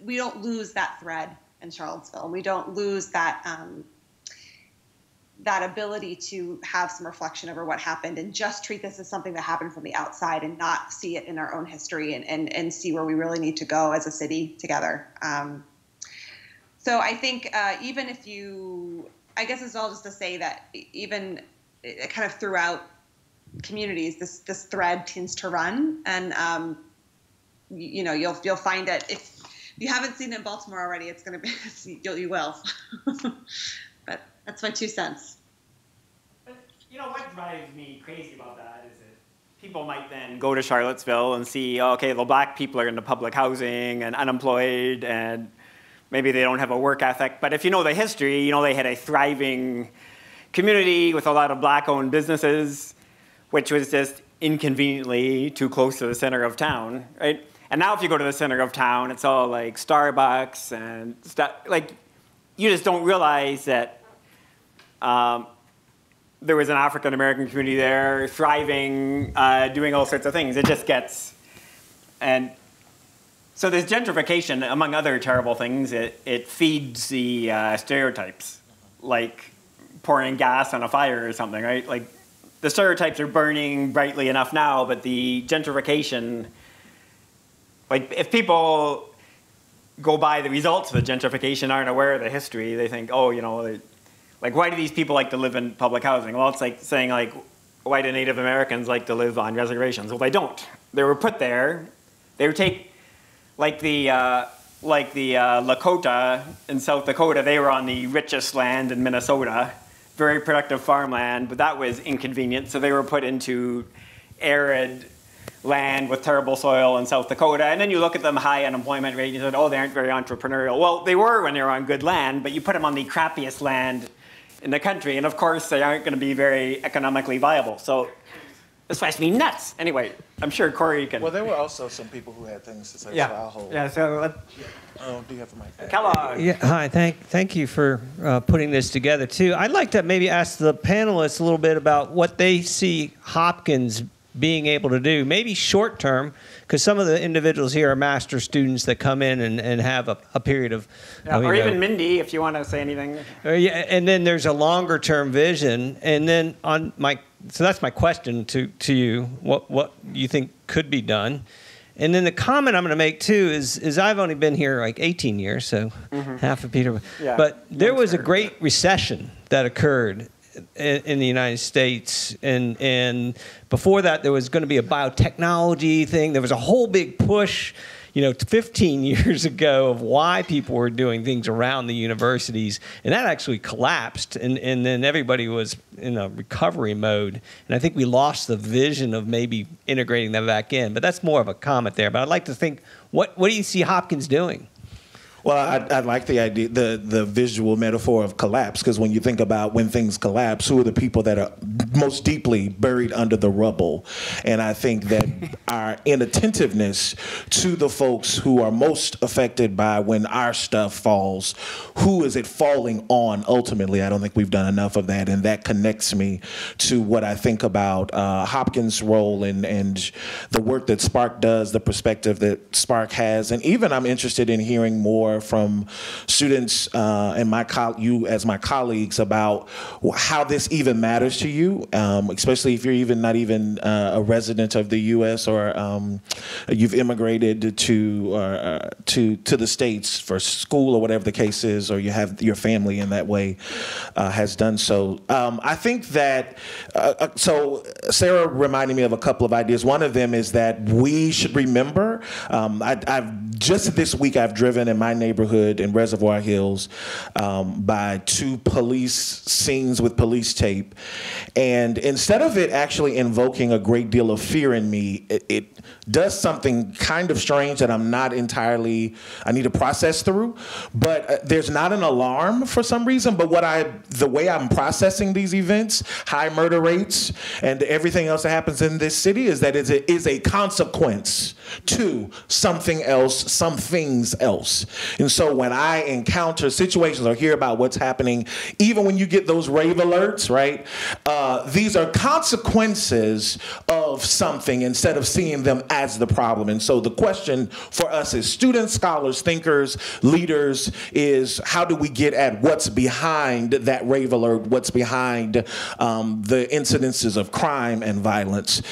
we don't lose that thread in Charlottesville. and We don't lose that um, that ability to have some reflection over what happened and just treat this as something that happened from the outside and not see it in our own history and, and, and see where we really need to go as a city together. Um, so I think uh, even if you, I guess it's all just to say that even kind of throughout communities, this this thread tends to run, and um, you, know you'll you'll find it if you haven't seen it in Baltimore already, it's going to be, you will. you will. but that's my two cents. You know what drives me crazy about that is that people might then go to Charlottesville and see, okay, the black people are in the public housing and unemployed and maybe they don't have a work ethic. But if you know the history, you know they had a thriving community with a lot of black owned businesses, which was just inconveniently too close to the center of town, right? And now if you go to the center of town, it's all like Starbucks and stuff. Like, you just don't realize that um, there was an African American community there, thriving, uh, doing all sorts of things. It just gets, and so there's gentrification, among other terrible things. It, it feeds the uh, stereotypes, like pouring gas on a fire or something, right? Like, the stereotypes are burning brightly enough now, but the gentrification like if people go by the results of the gentrification, aren't aware of the history, they think, oh, you know, like why do these people like to live in public housing? Well, it's like saying like why do Native Americans like to live on reservations? Well, they don't. They were put there. They would take like the uh, like the uh, Lakota in South Dakota. They were on the richest land in Minnesota, very productive farmland, but that was inconvenient. So they were put into arid land with terrible soil in South Dakota, and then you look at them high unemployment rate, and you said, oh, they aren't very entrepreneurial. Well, they were when they were on good land, but you put them on the crappiest land in the country, and of course, they aren't going to be very economically viable. So this drives me nuts. Anyway, I'm sure Cory can. Well, there were also some people who had things to say. Yeah. So I'll hold. Yeah. So let. Oh, do you have the mic? Kellogg. Yeah, hi. Thank thank you for uh, putting this together too. I'd like to maybe ask the panelists a little bit about what they see Hopkins being able to do, maybe short term, because some of the individuals here are master students that come in and, and have a, a period of. Yeah, of, or you even know, Mindy, if you want to say anything. uh, yeah, and then there's a longer term vision, and then on my so that's my question to to you. What what you think could be done? And then the comment I'm going to make too is is I've only been here like 18 years, so Mhm. half of Peter. Yeah, but there was a great recession that occurred in, in the United States, and and before that there was going to be a biotechnology thing. There was a whole big push, you know, 15 years ago of why people were doing things around the universities, and that actually collapsed, and and then everybody was in a recovery mode, and I think we lost the vision of maybe integrating that back in. But that's more of a comment there. But I'd like to think, what what do you see Hopkins doing? Well, I, I like the idea, the the visual metaphor of collapse, because when you think about when things collapse, who are the people that are most deeply buried under the rubble? And I think that our inattentiveness to the folks who are most affected by when our stuff falls, who is it falling on ultimately? I don't think we've done enough of that, and that connects me to what I think about uh, Hopkins' role and and the work that Spark does, the perspective that Spark has, and even I'm interested in hearing more from students uh, and my co- you as my colleagues about how this even matters to you, um, especially if you're even not even uh, a resident of the U.S. or um, you've immigrated to uh, to to the states for school or whatever the case is, or you have your family in that way uh, has done so. Um, I think that uh, uh, so Sarah reminded me of a couple of ideas. One of them is that we should remember. Um, I, have just this week I've driven in my neighborhood in Reservoir Hills um, by two police scenes with police tape, and instead of it actually invoking a great deal of fear in me, it, it does something kind of strange that I'm not entirely. I need to process through, but uh, there's not an alarm for some reason. But what I, the way I'm processing these events, high murder rates, and everything else that happens in this city is that it is a consequence to something else, some things else. And so when I encounter situations or hear about what's happening, even when you get those rave alerts, right? Uh, these are consequences of something instead of seeing them as the problem. And so the question for us as students, scholars, thinkers, leaders is how do we get at what's behind that rave alert, what's behind um, the incidences of crime and violence.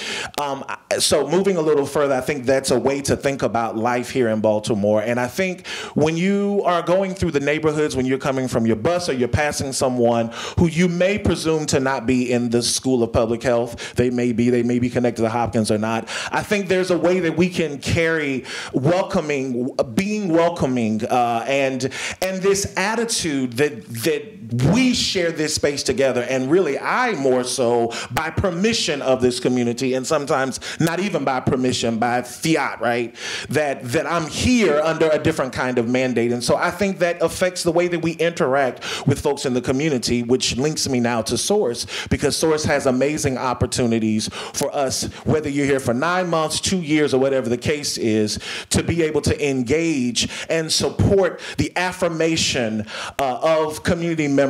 Um, so moving a little further, I think that's a way to think about life here in Baltimore. And I think when you are going through the neighborhoods, when you're coming from your bus or you're passing someone who you may presume to not be in the School of Public Health, they may be, they may be connected to Hopkins or not. I think there's a way that we can carry welcoming, being welcoming, uh, and and this attitude that that we share this space together, and really, I more so by permission of this community, and sometimes not even by permission, by fiat, right? That that I'm here under a different kind of mandate, and so I think that affects the way that we interact with folks in the community, which links me now to Source because Source has amazing opportunities for us, whether you're here for nine months, two years, or whatever the case is, to be able to engage and support the affirmation uh, of community members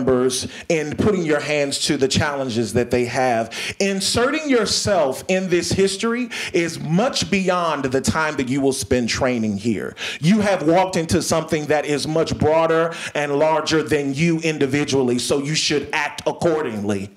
in putting your hands to the challenges that they have. Inserting yourself in this history is much beyond the time that you will spend training here. You have walked into something that is much broader and larger than you individually, so you should act accordingly.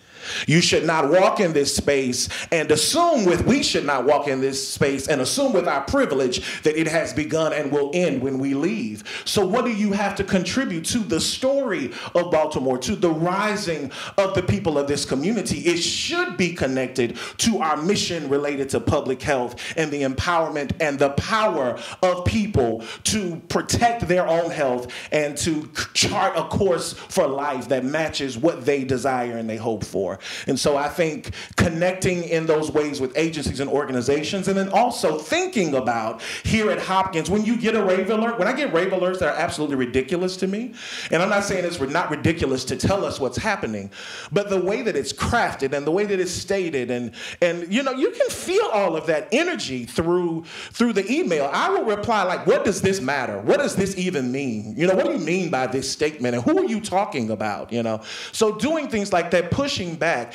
You should not walk in this space and assume with, we should not walk in this space and assume with our privilege that it has begun and will end when we leave. So, what do you have to contribute to the story of Baltimore, to the rising of the people of this community? It should be connected to our mission related to public health and the empowerment and the power of people to protect their own health and to chart a course for life that matches what they desire and they hope for. And so I think connecting in those ways with agencies and organizations, and then also thinking about here at Hopkins, when you get a rave alert, when I get rave alerts that are absolutely ridiculous to me, and I'm not saying it's not ridiculous to tell us what's happening, but the way that it's crafted and the way that it's stated, and and you know, you can feel all of that energy through through the email. I will reply like, what does this matter? What does this even mean? You know, what do you mean by this statement? And who are you talking about? You know, so doing things like that, pushing back back,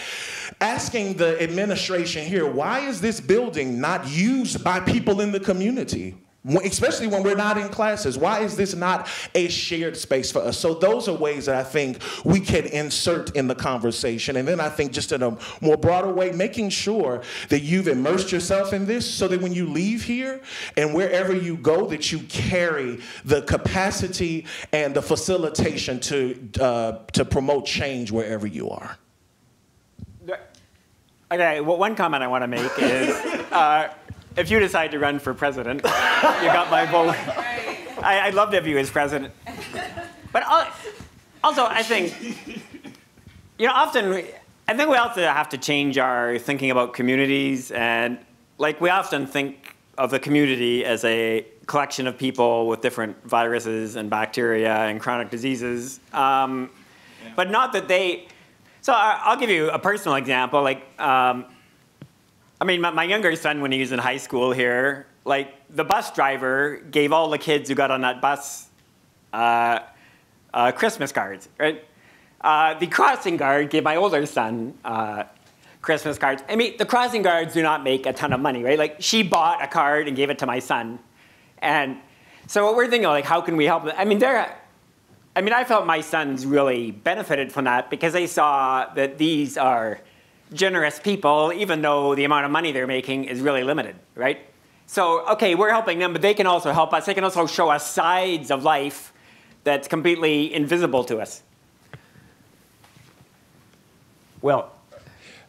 asking the administration here, why is this building not used by people in the community? especially when we're not in classes. Why is this not a shared space for us? So those are ways that I think we can insert in the conversation. And then I think just in a more broader way, making sure that you've immersed yourself in this so that when you leave here and wherever you go, that you carry the capacity and the facilitation to, uh, to promote change wherever you are. Okay, well, one comment I want to make is uh, if you decide to run for president, you got my vote. I, would love to have you as president. But also, I think, you know, often, I think we also have to change our thinking about communities. And, like, we often think of the community as a collection of people with different viruses and bacteria and chronic diseases. Um, but not that they, so I'll give you a personal example. Like, um, I mean, my, younger son, when he was in high school here, like the bus driver gave all the kids who got on that bus uh, uh, Christmas cards, right? Uh, the crossing guard gave my older son uh, Christmas cards. I mean, the crossing guards do not make a ton of money, right? Like, she bought a card and gave it to my son. And So what we're thinking, like, how can we help them? I mean, they're, I mean, I felt my sons really benefited from that because they saw that these are generous people, even though the amount of money they're making is really limited, right? So, okay, we're helping them, but they can also help us. They can also show us sides of life that's completely invisible to us. Well,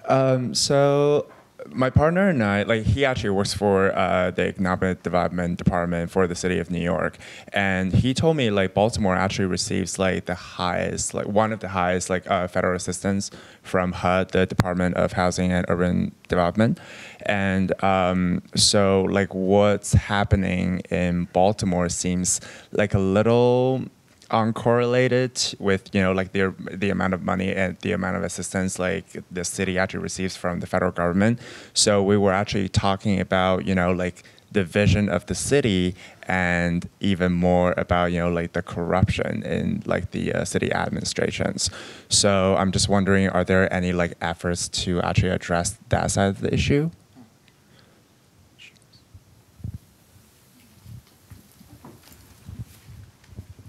Um, so my partner and I, like, he actually works for uh, the economic development department for the city of New York, and he told me like Baltimore actually receives like the highest, like one of the highest like uh, federal assistance from HUD, the Department of Housing and Urban Development, and um, so like what's happening in Baltimore seems like a little uncorrelated with you know like the the amount of money and the amount of assistance like the city actually receives from the federal government. So we were actually talking about you know like the vision of the city and even more about you know like the corruption in like the uh, city administrations. So I'm just wondering, are there any like efforts to actually address that side of the issue?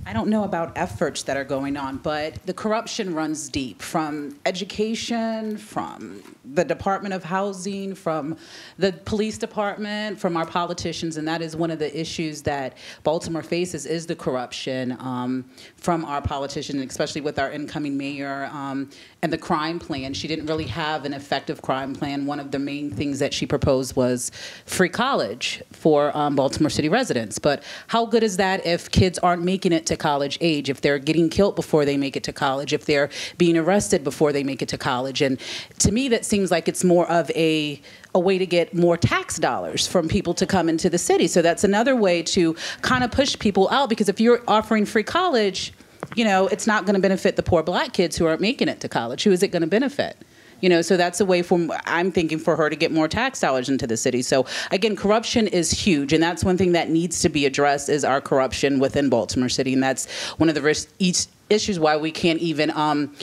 I don't know about efforts that are going on, but the corruption runs deep from education, from the Department of Housing, from the police department, from our politicians, and that is one of the issues that Baltimore faces is the corruption um, from our politicians, especially with our incoming mayor um, and the crime plan. She didn't really have an effective crime plan. One of the main things that she proposed was free college for um, Baltimore City residents. But how good is that if kids aren't making it to college age, if they're getting killed before they make it to college, if they're being arrested before they make it to college? And to me, that seems like it's more of a a way to get more tax dollars from people to come into the city. So that's another way to kind of push people out because if you're offering free college, you know, it's not going to benefit the poor black kids who aren't making it to college. Who is it going to benefit? You know, so that's a way for I'm thinking for her to get more tax dollars into the city. So again, corruption is huge, and that's one thing that needs to be addressed is our corruption within Baltimore City, and that's one of the issues why we can't even um,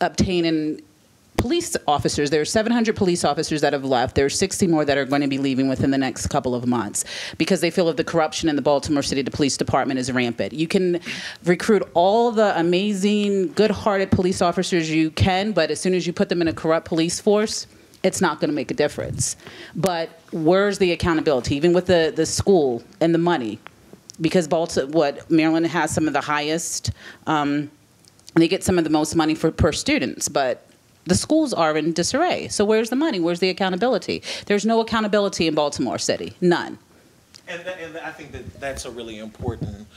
obtain and police officers. There are 700 police officers that have left. There are 60 more that are going to be leaving within the next couple of months because they feel that the corruption in the Baltimore City Police Department is rampant. You can recruit all the amazing, good-hearted police officers you can, but as soon as you put them in a corrupt police force, it's not going to make a difference. But where's the accountability? Even with the, the school and the money, because Baltimore, what Maryland has some of the highest. Um, they get some of the most money for per students, but the schools are in disarray. So where's the money? Where's the accountability? There's no accountability in Baltimore City. None. And, and I think that that's a really important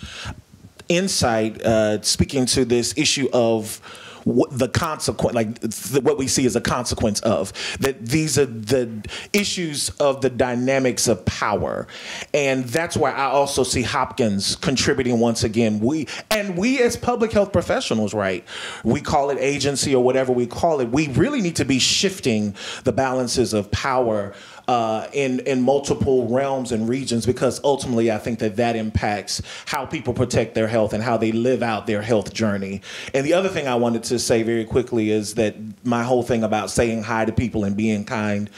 insight, uh, speaking to this issue of the consequence, like what we see as a consequence of that these are the issues of the dynamics of power, and that's why I also see Hopkins contributing once again. We and we as public health professionals, right? We call it agency or whatever we call it. We really need to be shifting the balances of power uh, in in multiple realms and regions because ultimately I think that that impacts how people protect their health and how they live out their health journey. And the other thing I wanted to say very quickly is that my whole thing about saying hi to people and being kind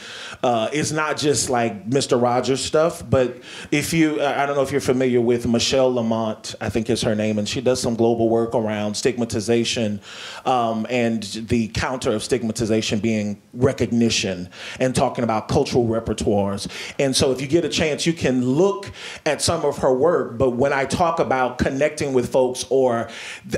uh, is not just like Mr. Rogers stuff, but if you I don't know if you're familiar with Michèle Lamont, I think is her name, and she does some global work around stigmatization um, and the counter of stigmatization being recognition and talking about cultural repertoires. And so if you get a chance, you can look at some of her work. But when I talk about connecting with folks, or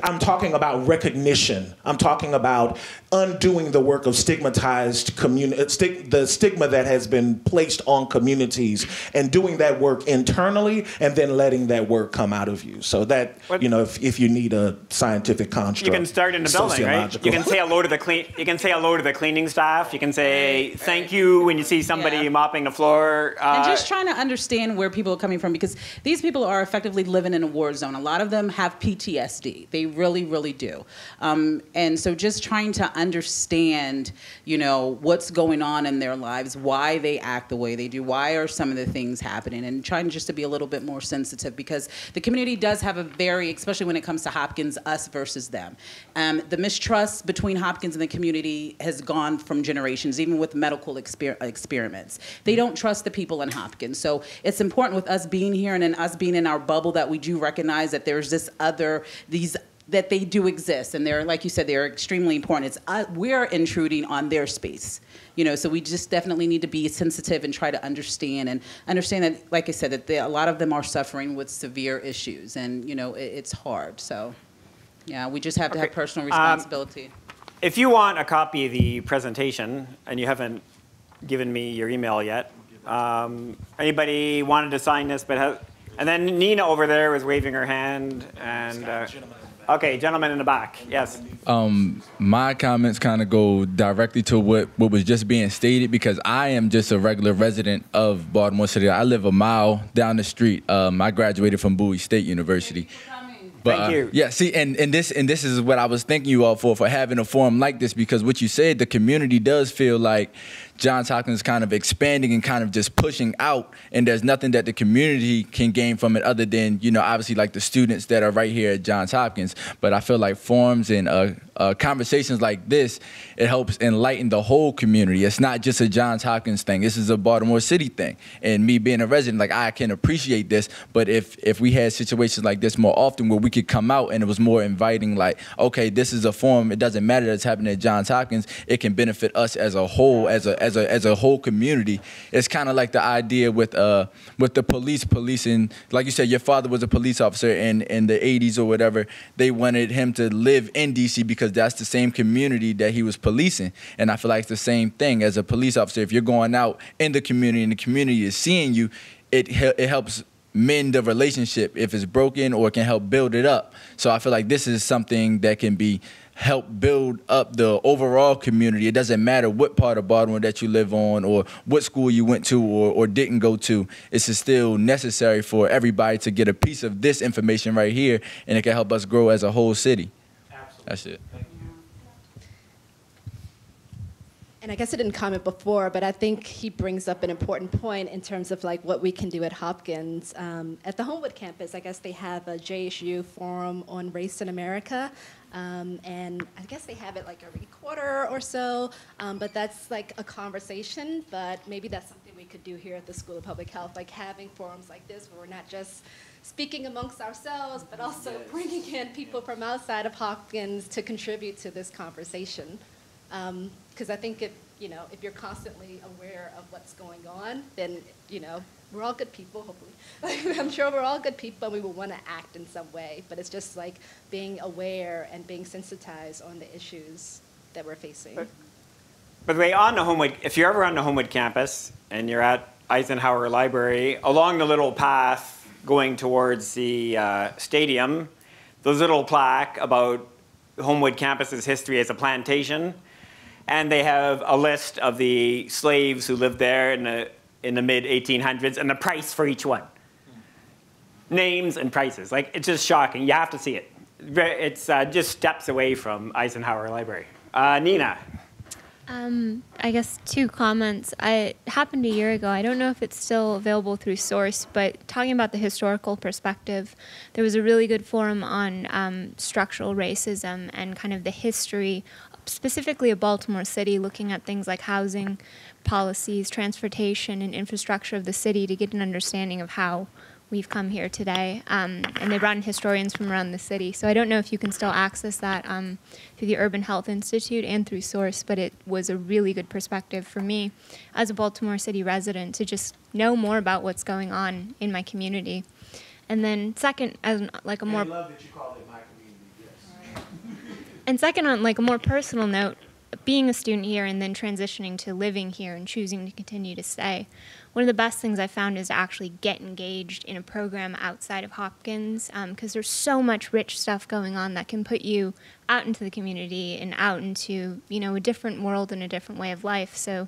I'm talking about recognition, I'm talking about undoing the work of stigmatized community, uh, st- the stigma that has been placed on communities, and doing that work internally, and then letting that work come out of you. So that what? you know, if, if you need a scientific construct, you can start in the building, right? You can say hello to the clean. You can say hello to the cleaning staff. You can say thank you when you see somebody yeah. Mopping the floor. Uh, and just trying to understand where people are coming from because these people are effectively living in a war zone. A lot of them have PTSD. They really, really do. Um, and so just trying to understand, you know, what's going on in their lives, why they act the way they do, why are some of the things happening, and trying just to be a little bit more sensitive because the community does have a very, especially when it comes to Hopkins, us versus them. Um, the mistrust between Hopkins and the community has gone from generations, even with medical exper- experiments. They don't trust the people in Hopkins. So it's important with us being here and then us being in our bubble that we do recognize that there's this other, these that they do exist and they're like you said they're extremely important it's uh, we're intruding on their space you know so we just definitely need to be sensitive and try to understand and understand that like i said that they, a lot of them are suffering with severe issues and you know it, it's hard so yeah we just have to have Okay. personal Um, responsibility If you want a copy of the presentation and you haven't given me your email yet, um, anybody wanted to sign this, but has, and then Nina over there was waving her hand and. Uh, okay, gentleman in the back. Yes. Um, my comments kind of go directly to what, what was just being stated because I am just a regular resident of Baltimore City. I live a mile down the street. Um, I graduated from Bowie State University. But, Thank uh, you. yeah, see, and, and this and this is what I was thanking you all for for having a forum like this because what you said, the community does feel like Johns Hopkins kind of expanding and kind of just pushing out, and there's nothing that the community can gain from it other than you know obviously like the students that are right here at Johns Hopkins. But I feel like forums and uh, uh, conversations like this, it helps enlighten the whole community. It's not just a Johns Hopkins thing. This is a Baltimore City thing. And me being a resident, like I can appreciate this. But if if we had situations like this more often, where we could come out and it was more inviting, like okay, this is a forum. It doesn't matter that it's happening at Johns Hopkins. It can benefit us as a whole, as a as a as a whole community. It's kind of like the idea with uh with the police policing. Like you said, your father was a police officer in in the 80s or whatever. They wanted him to live in DC because that's the same community that he was policing. And I feel like it's the same thing as a police officer. If you're going out in the community and the community is seeing you, it it helps mend the relationship if it's broken or it can help build it up. So I feel like this is something that can be help build up the overall community. It doesn't matter what part of Baltimore that you live on or what school you went to or, or didn't go to. It's still necessary for everybody to get a piece of this information right here and it can help us grow as a whole city. That's it. And I guess I didn't comment before, but I think he brings up an important point in terms of like what we can do at Hopkins. Um, at the Homewood campus, I guess they have a JHU forum on race in America. Um, and I guess they have it like every quarter or so, um, but that's like a conversation. But maybe that's something we could do here at the School of Public Health, like having forums like this where we're not just speaking amongst ourselves, but also bringing in people from outside of Hopkins to contribute to this conversation. Um, because I think if you know if you're constantly aware of what's going on, then you know we're all good people. Hopefully, I'm sure we're all good people, and we will want to act in some way. But it's just like being aware and being sensitized on the issues that we're facing. By the way, on the Homewood, if you're ever on the Homewood campus and you're at Eisenhower Library, along the little path going towards the uh, stadium, there's a little plaque about Homewood campus's history as a plantation, and they have a list of the slaves who lived there in the in the mid 1800s and the price for each one. Names and prices, like it's just shocking. You have to see it. It's uh, just steps away from Eisenhower Library. Uh, Nina. Um, I guess two comments. I, it happened a year ago. I don't know if it's still available through Source, but talking about the historical perspective, there was a really good forum on um, structural racism and kind of the history, specifically of Baltimore City, looking at things like housing policies, transportation, and infrastructure of the city to get an understanding of how we've come here today. Um, and they brought in historians from around the city. So I don't know if you can still access that um, through the Urban Health Institute and through Source, but it was a really good perspective for me as a Baltimore City resident to just know more about what's going on in my community. And then second, as like a more and second, on like a more personal note, being a student here and then transitioning to living here and choosing to continue to stay, one of the best things I found is to actually get engaged in a program outside of Hopkins because there's so much rich stuff going on that can put you out into the community and out into you know a different world and a different way of life. So.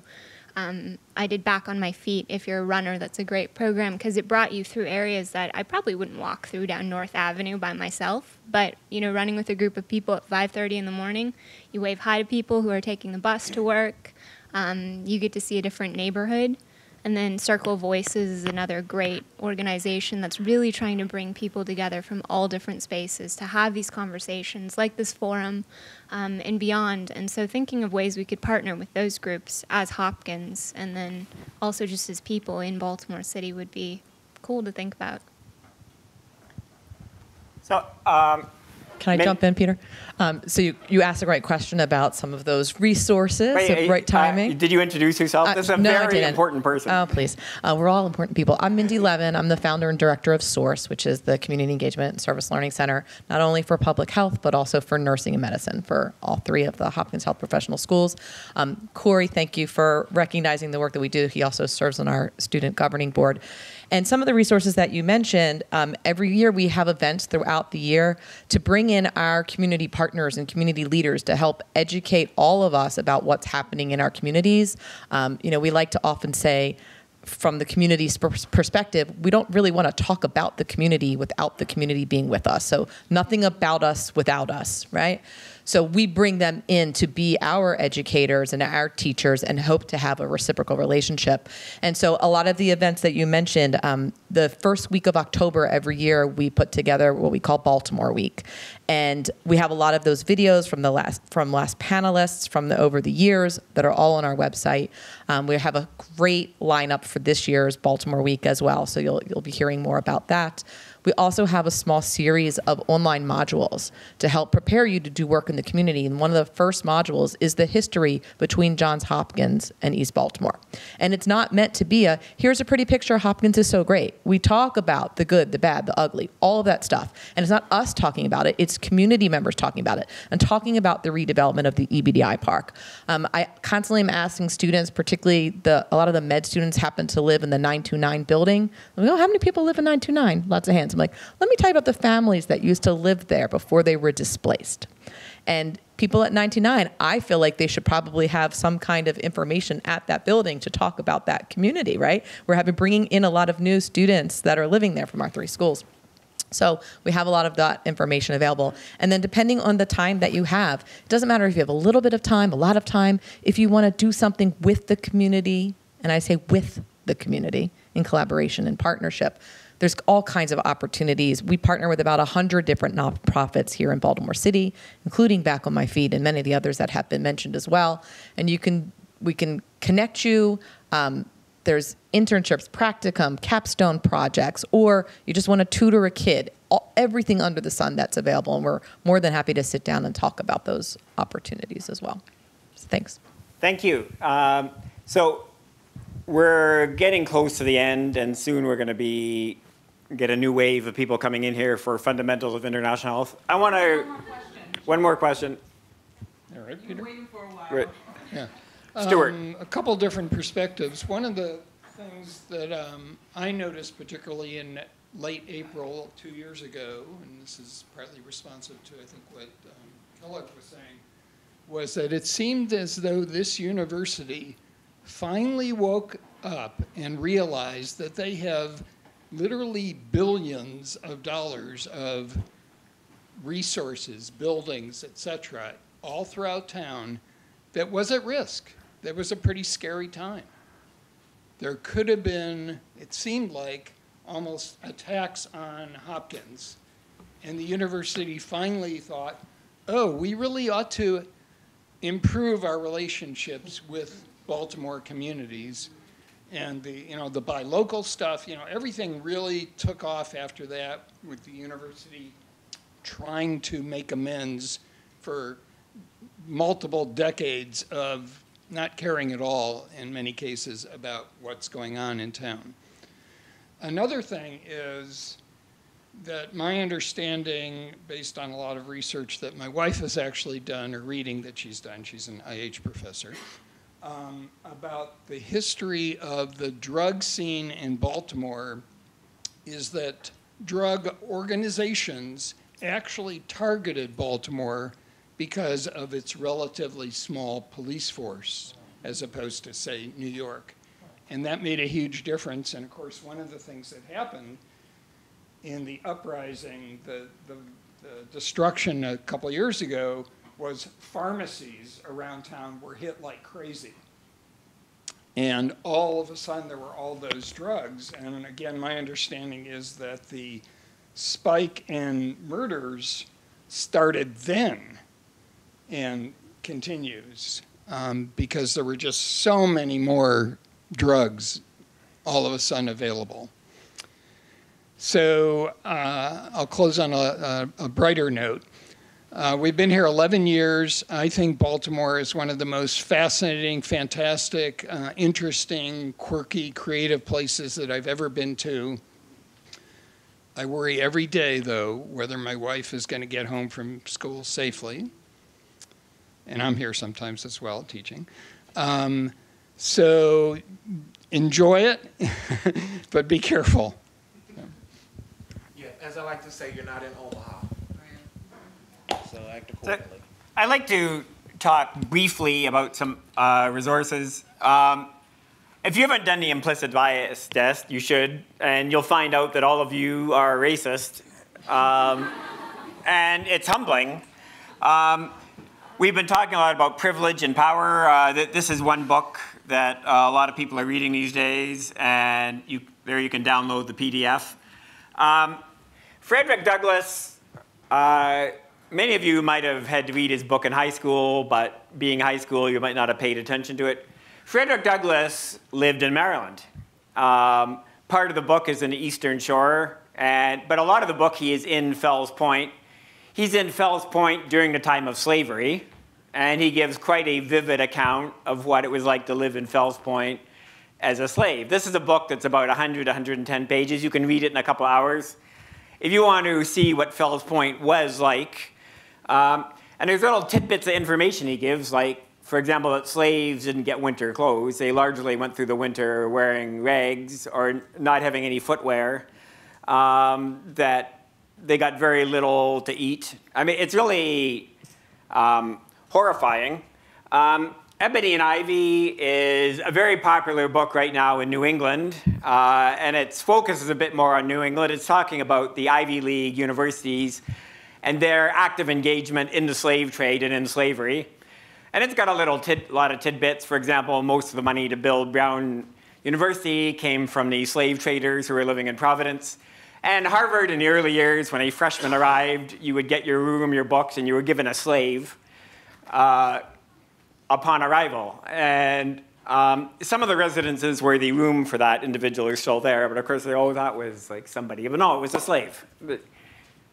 Um, I did Back on My Feet. If you're a runner, that's a great program because it brought you through areas that I probably wouldn't walk through down North Avenue by myself. But you know, running with a group of people at 5:30 in the morning, you wave hi to people who are taking the bus to work. Um, you get to see a different neighborhood, And then Circle Voices is another great organization that's really trying to bring people together from all different spaces to have these conversations, like this forum um, and beyond. And so, thinking of ways we could partner with those groups as Hopkins and then also just as people in Baltimore City would be cool to think about. So, um, Can I jump in, Peter? Um, so you, you asked a great question about some of those resources wait, of right uh, timing. did you introduce yourself? Uh, this is a no, I very didn't. important person. Oh, please. Uh, we're all important people. I'm Mindi Levin. I'm the founder and director of SOURCE, which is the Community Engagement and Service Learning Center, not only for public health, but also for nursing and medicine for all three of the Hopkins Health Professional Schools. Um, Cory, thank you for recognizing the work that we do. He also serves on our student governing board. And some of the resources that you mentioned, um, every year we have events throughout the year to bring in our community partners and community leaders to help educate all of us about what's happening in our communities. Um, you know, we like to often say, from the community's perspective, we don't really want to talk about the community without the community being with us. So, nothing about us without us, right? So, we bring them in to be our educators and our teachers and hope to have a reciprocal relationship. And so, a lot of the events that you mentioned, um, the first week of October every year, we put together what we call Baltimore Week. And we have a lot of those videos from the last from last panelists from the over the years that are all on our website. Um, we have a great lineup for this year's Baltimore Week as well, so you'll you'll be hearing more about that. We also have a small series of online modules to help prepare you to do work in the community. And one of the first modules is the history between Johns Hopkins and East Baltimore. And it's not meant to be a here's a pretty picture, Hopkins is so great. We talk about the good, the bad, the ugly, all of that stuff. And it's not us talking about it, it's community members talking about it and talking about the redevelopment of the EBDI park. Um, I constantly am asking students, particularly the a lot of the med students happen to live in the 929 building. Oh, how many people live in 929? Lots of hands. I'm like, let me tell you about the families that used to live there before they were displaced. And people at 99, I feel like they should probably have some kind of information at that building to talk about that community, right? We're having bringing in a lot of new students that are living there from our three schools. So we have a lot of that information available. And then depending on the time that you have, it doesn't matter if you have a little bit of time, a lot of time, if you want to do something with the community, and I say with the community in collaboration and partnership, there's all kinds of opportunities. We partner with about 100 different nonprofits here in Baltimore City, including Back on My Feet and many of the others that have been mentioned as well. And you can we can connect you. Um, there's internships, practicum, capstone projects, or you just want to tutor a kid. All, everything under the sun that's available, and we're more than happy to sit down and talk about those opportunities as well. So thanks. Thank you. Um, so we're getting close to the end, and soon we're going to be get a new wave of people coming in here for fundamentals of international health. I want to one more question. All right, Peter. Right. Yeah. Stuart. Um, a couple different perspectives. One of the things that um, I noticed, particularly in late April two years ago, and this is partly responsive to I think what um, Kellogg was saying, was that it seemed as though this university finally woke up and realized that they have literally billions of dollars of resources, buildings, etc., all throughout town that was at risk. That was a pretty scary time. There could have been, it seemed like, almost attacks on Hopkins. And the university finally thought, oh, we really ought to improve our relationships with Baltimore communities. And the, you know, the buy local stuff, you know, everything really took off after that with the university trying to make amends for multiple decades of not caring at all, in many cases, about what's going on in town. Another thing is that my understanding, based on a lot of research that my wife has actually done, or reading that she's done, she's an IH professor, um, about the history of the drug scene in Baltimore, is that drug organizations actually targeted Baltimore because of its relatively small police force as opposed to, say, New York. And that made a huge difference. And of course, one of the things that happened in the uprising, the, the, the destruction a couple years ago, was pharmacies around town were hit like crazy. And all of a sudden, there were all those drugs. And again, my understanding is that the spike in murders started then and continues um, because there were just so many more drugs all of a sudden available. So uh, I'll close on a, a, a brighter note. Uh, we've been here 11 years. I think Baltimore is one of the most fascinating, fantastic, uh, interesting, quirky, creative places that I've ever been to. I worry every day, though, whether my wife is going to get home from school safely. And I'm here sometimes as well, teaching. Um, so enjoy it, but be careful. Yeah, as I like to say, you're not in Omaha. So act accordingly. I'd like to talk briefly about some uh, resources. Um, if you haven't done the implicit bias test, you should, and you'll find out that all of you are racist. Um, and it's humbling. Um, we've been talking a lot about privilege and power. Uh, th- this is one book that uh, a lot of people are reading these days, and you, there you can download the PDF. Um, Frederick Douglass, uh, many of you might have had to read his book in high school, but being high school, you might not have paid attention to it. Frederick Douglass lived in Maryland. Um, part of the book is in the Eastern Shore, and, but a lot of the book he is in Fells Point. He's in Fells Point during the time of slavery, and he gives quite a vivid account of what it was like to live in Fells Point as a slave. This is a book that's about 100, 110 pages. You can read it in a couple hours. If you want to see what Fells Point was like, um, and there's little tidbits of information he gives, like, for example, that slaves didn't get winter clothes. They largely went through the winter wearing rags or not having any footwear. Um, that they got very little to eat. I mean, it's really um, horrifying. Um, Ebony and Ivy is a very popular book right now in New England, uh, and its focus is a bit more on New England. It's talking about the Ivy League universities and their active engagement in the slave trade and in slavery. And it's got a little tid- lot of tidbits. For example, most of the money to build Brown University came from the slave traders who were living in Providence. And Harvard, in the early years, when a freshman arrived, you would get your room, your books, and you were given a slave uh, upon arrival. And um, some of the residences where the room for that individual are still there, but of course, they, oh, that was like somebody. But no, it was a slave.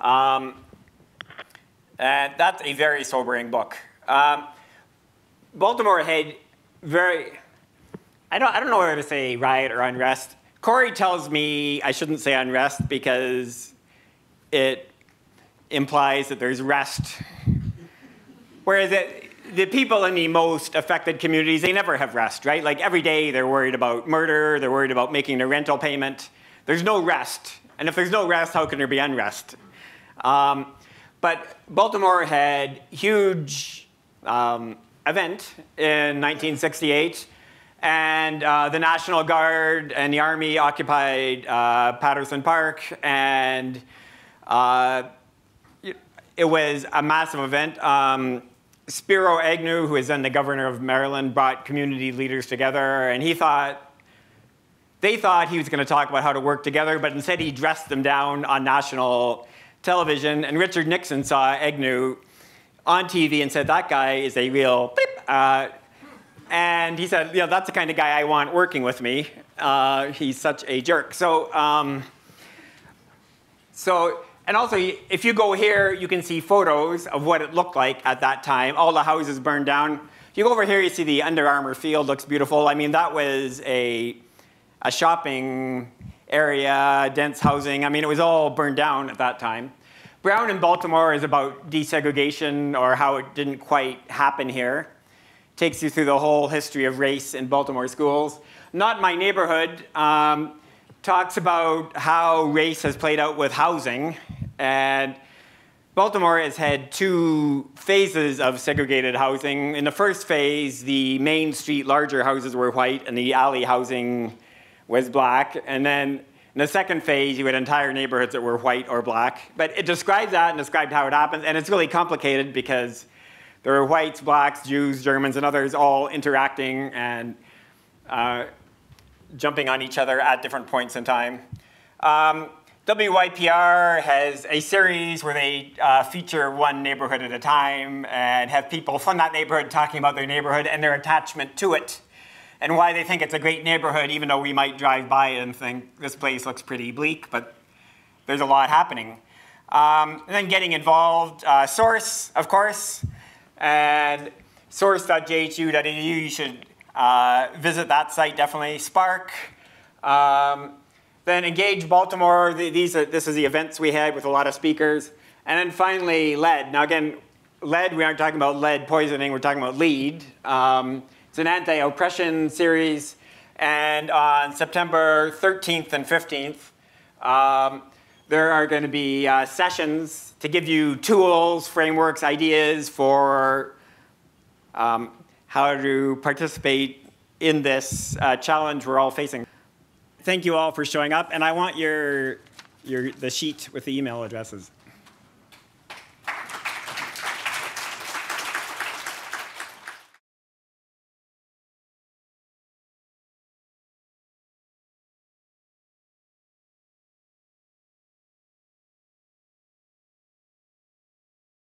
Um, and that's a very sobering book. Um, Baltimore had very, I don't, I don't know whether to say riot or unrest. Cory tells me I shouldn't say unrest because it implies that there's rest. Whereas it, the people in the most affected communities, they never have rest, right? Like every day they're worried about murder, they're worried about making their rental payment. There's no rest. And if there's no rest, how can there be unrest? Um, but Baltimore had huge um, event in 1968, and uh, the National Guard and the Army occupied uh, Patterson Park, and uh, it was a massive event. Um, Spiro Agnew, who is then the governor of Maryland, brought community leaders together, and he thought they thought he was going to talk about how to work together, but instead he dressed them down on national television. And Richard Nixon saw Agnew on TV and said, That guy is a real. Uh, and he said, Yeah, that's the kind of guy I want working with me. Uh, he's such a jerk. So, um, so, and also, if you go here, you can see photos of what it looked like at that time. All the houses burned down. If you go over here, you see the Under Armour field looks beautiful. I mean, that was a, a shopping area, dense housing. I mean, it was all burned down at that time. Brown in Baltimore is about desegregation or how it didn't quite happen here. Takes you through the whole history of race in Baltimore schools. Not My Neighborhood um, talks about how race has played out with housing. And Baltimore has had two phases of segregated housing. In the first phase, the main street larger houses were white and the alley housing was black. And then in the second phase, you had entire neighborhoods that were white or black. But it describes that and described how it happens. And it's really complicated because there are whites, blacks, Jews, Germans, and others all interacting and uh, jumping on each other at different points in time. Um, WYPR has a series where they uh, feature one neighborhood at a time and have people from that neighborhood talking about their neighborhood and their attachment to it and why they think it's a great neighborhood, even though we might drive by it and think this place looks pretty bleak, but there's a lot happening. Um, and then getting involved, uh, Source, of course, and source.jhu.edu, you should uh, visit that site definitely. Spark, um, then Engage Baltimore, these are, this is the events we had with a lot of speakers. And then finally, lead. Now again, lead, we aren't talking about lead poisoning, we're talking about lead. Um, it's an anti-oppression series. And on September 13th and 15th, um, there are going to be uh, sessions to give you tools, frameworks, ideas for um, how to participate in this uh, challenge we're all facing. Thank you all for showing up, and I want your, your, the sheet with the email addresses.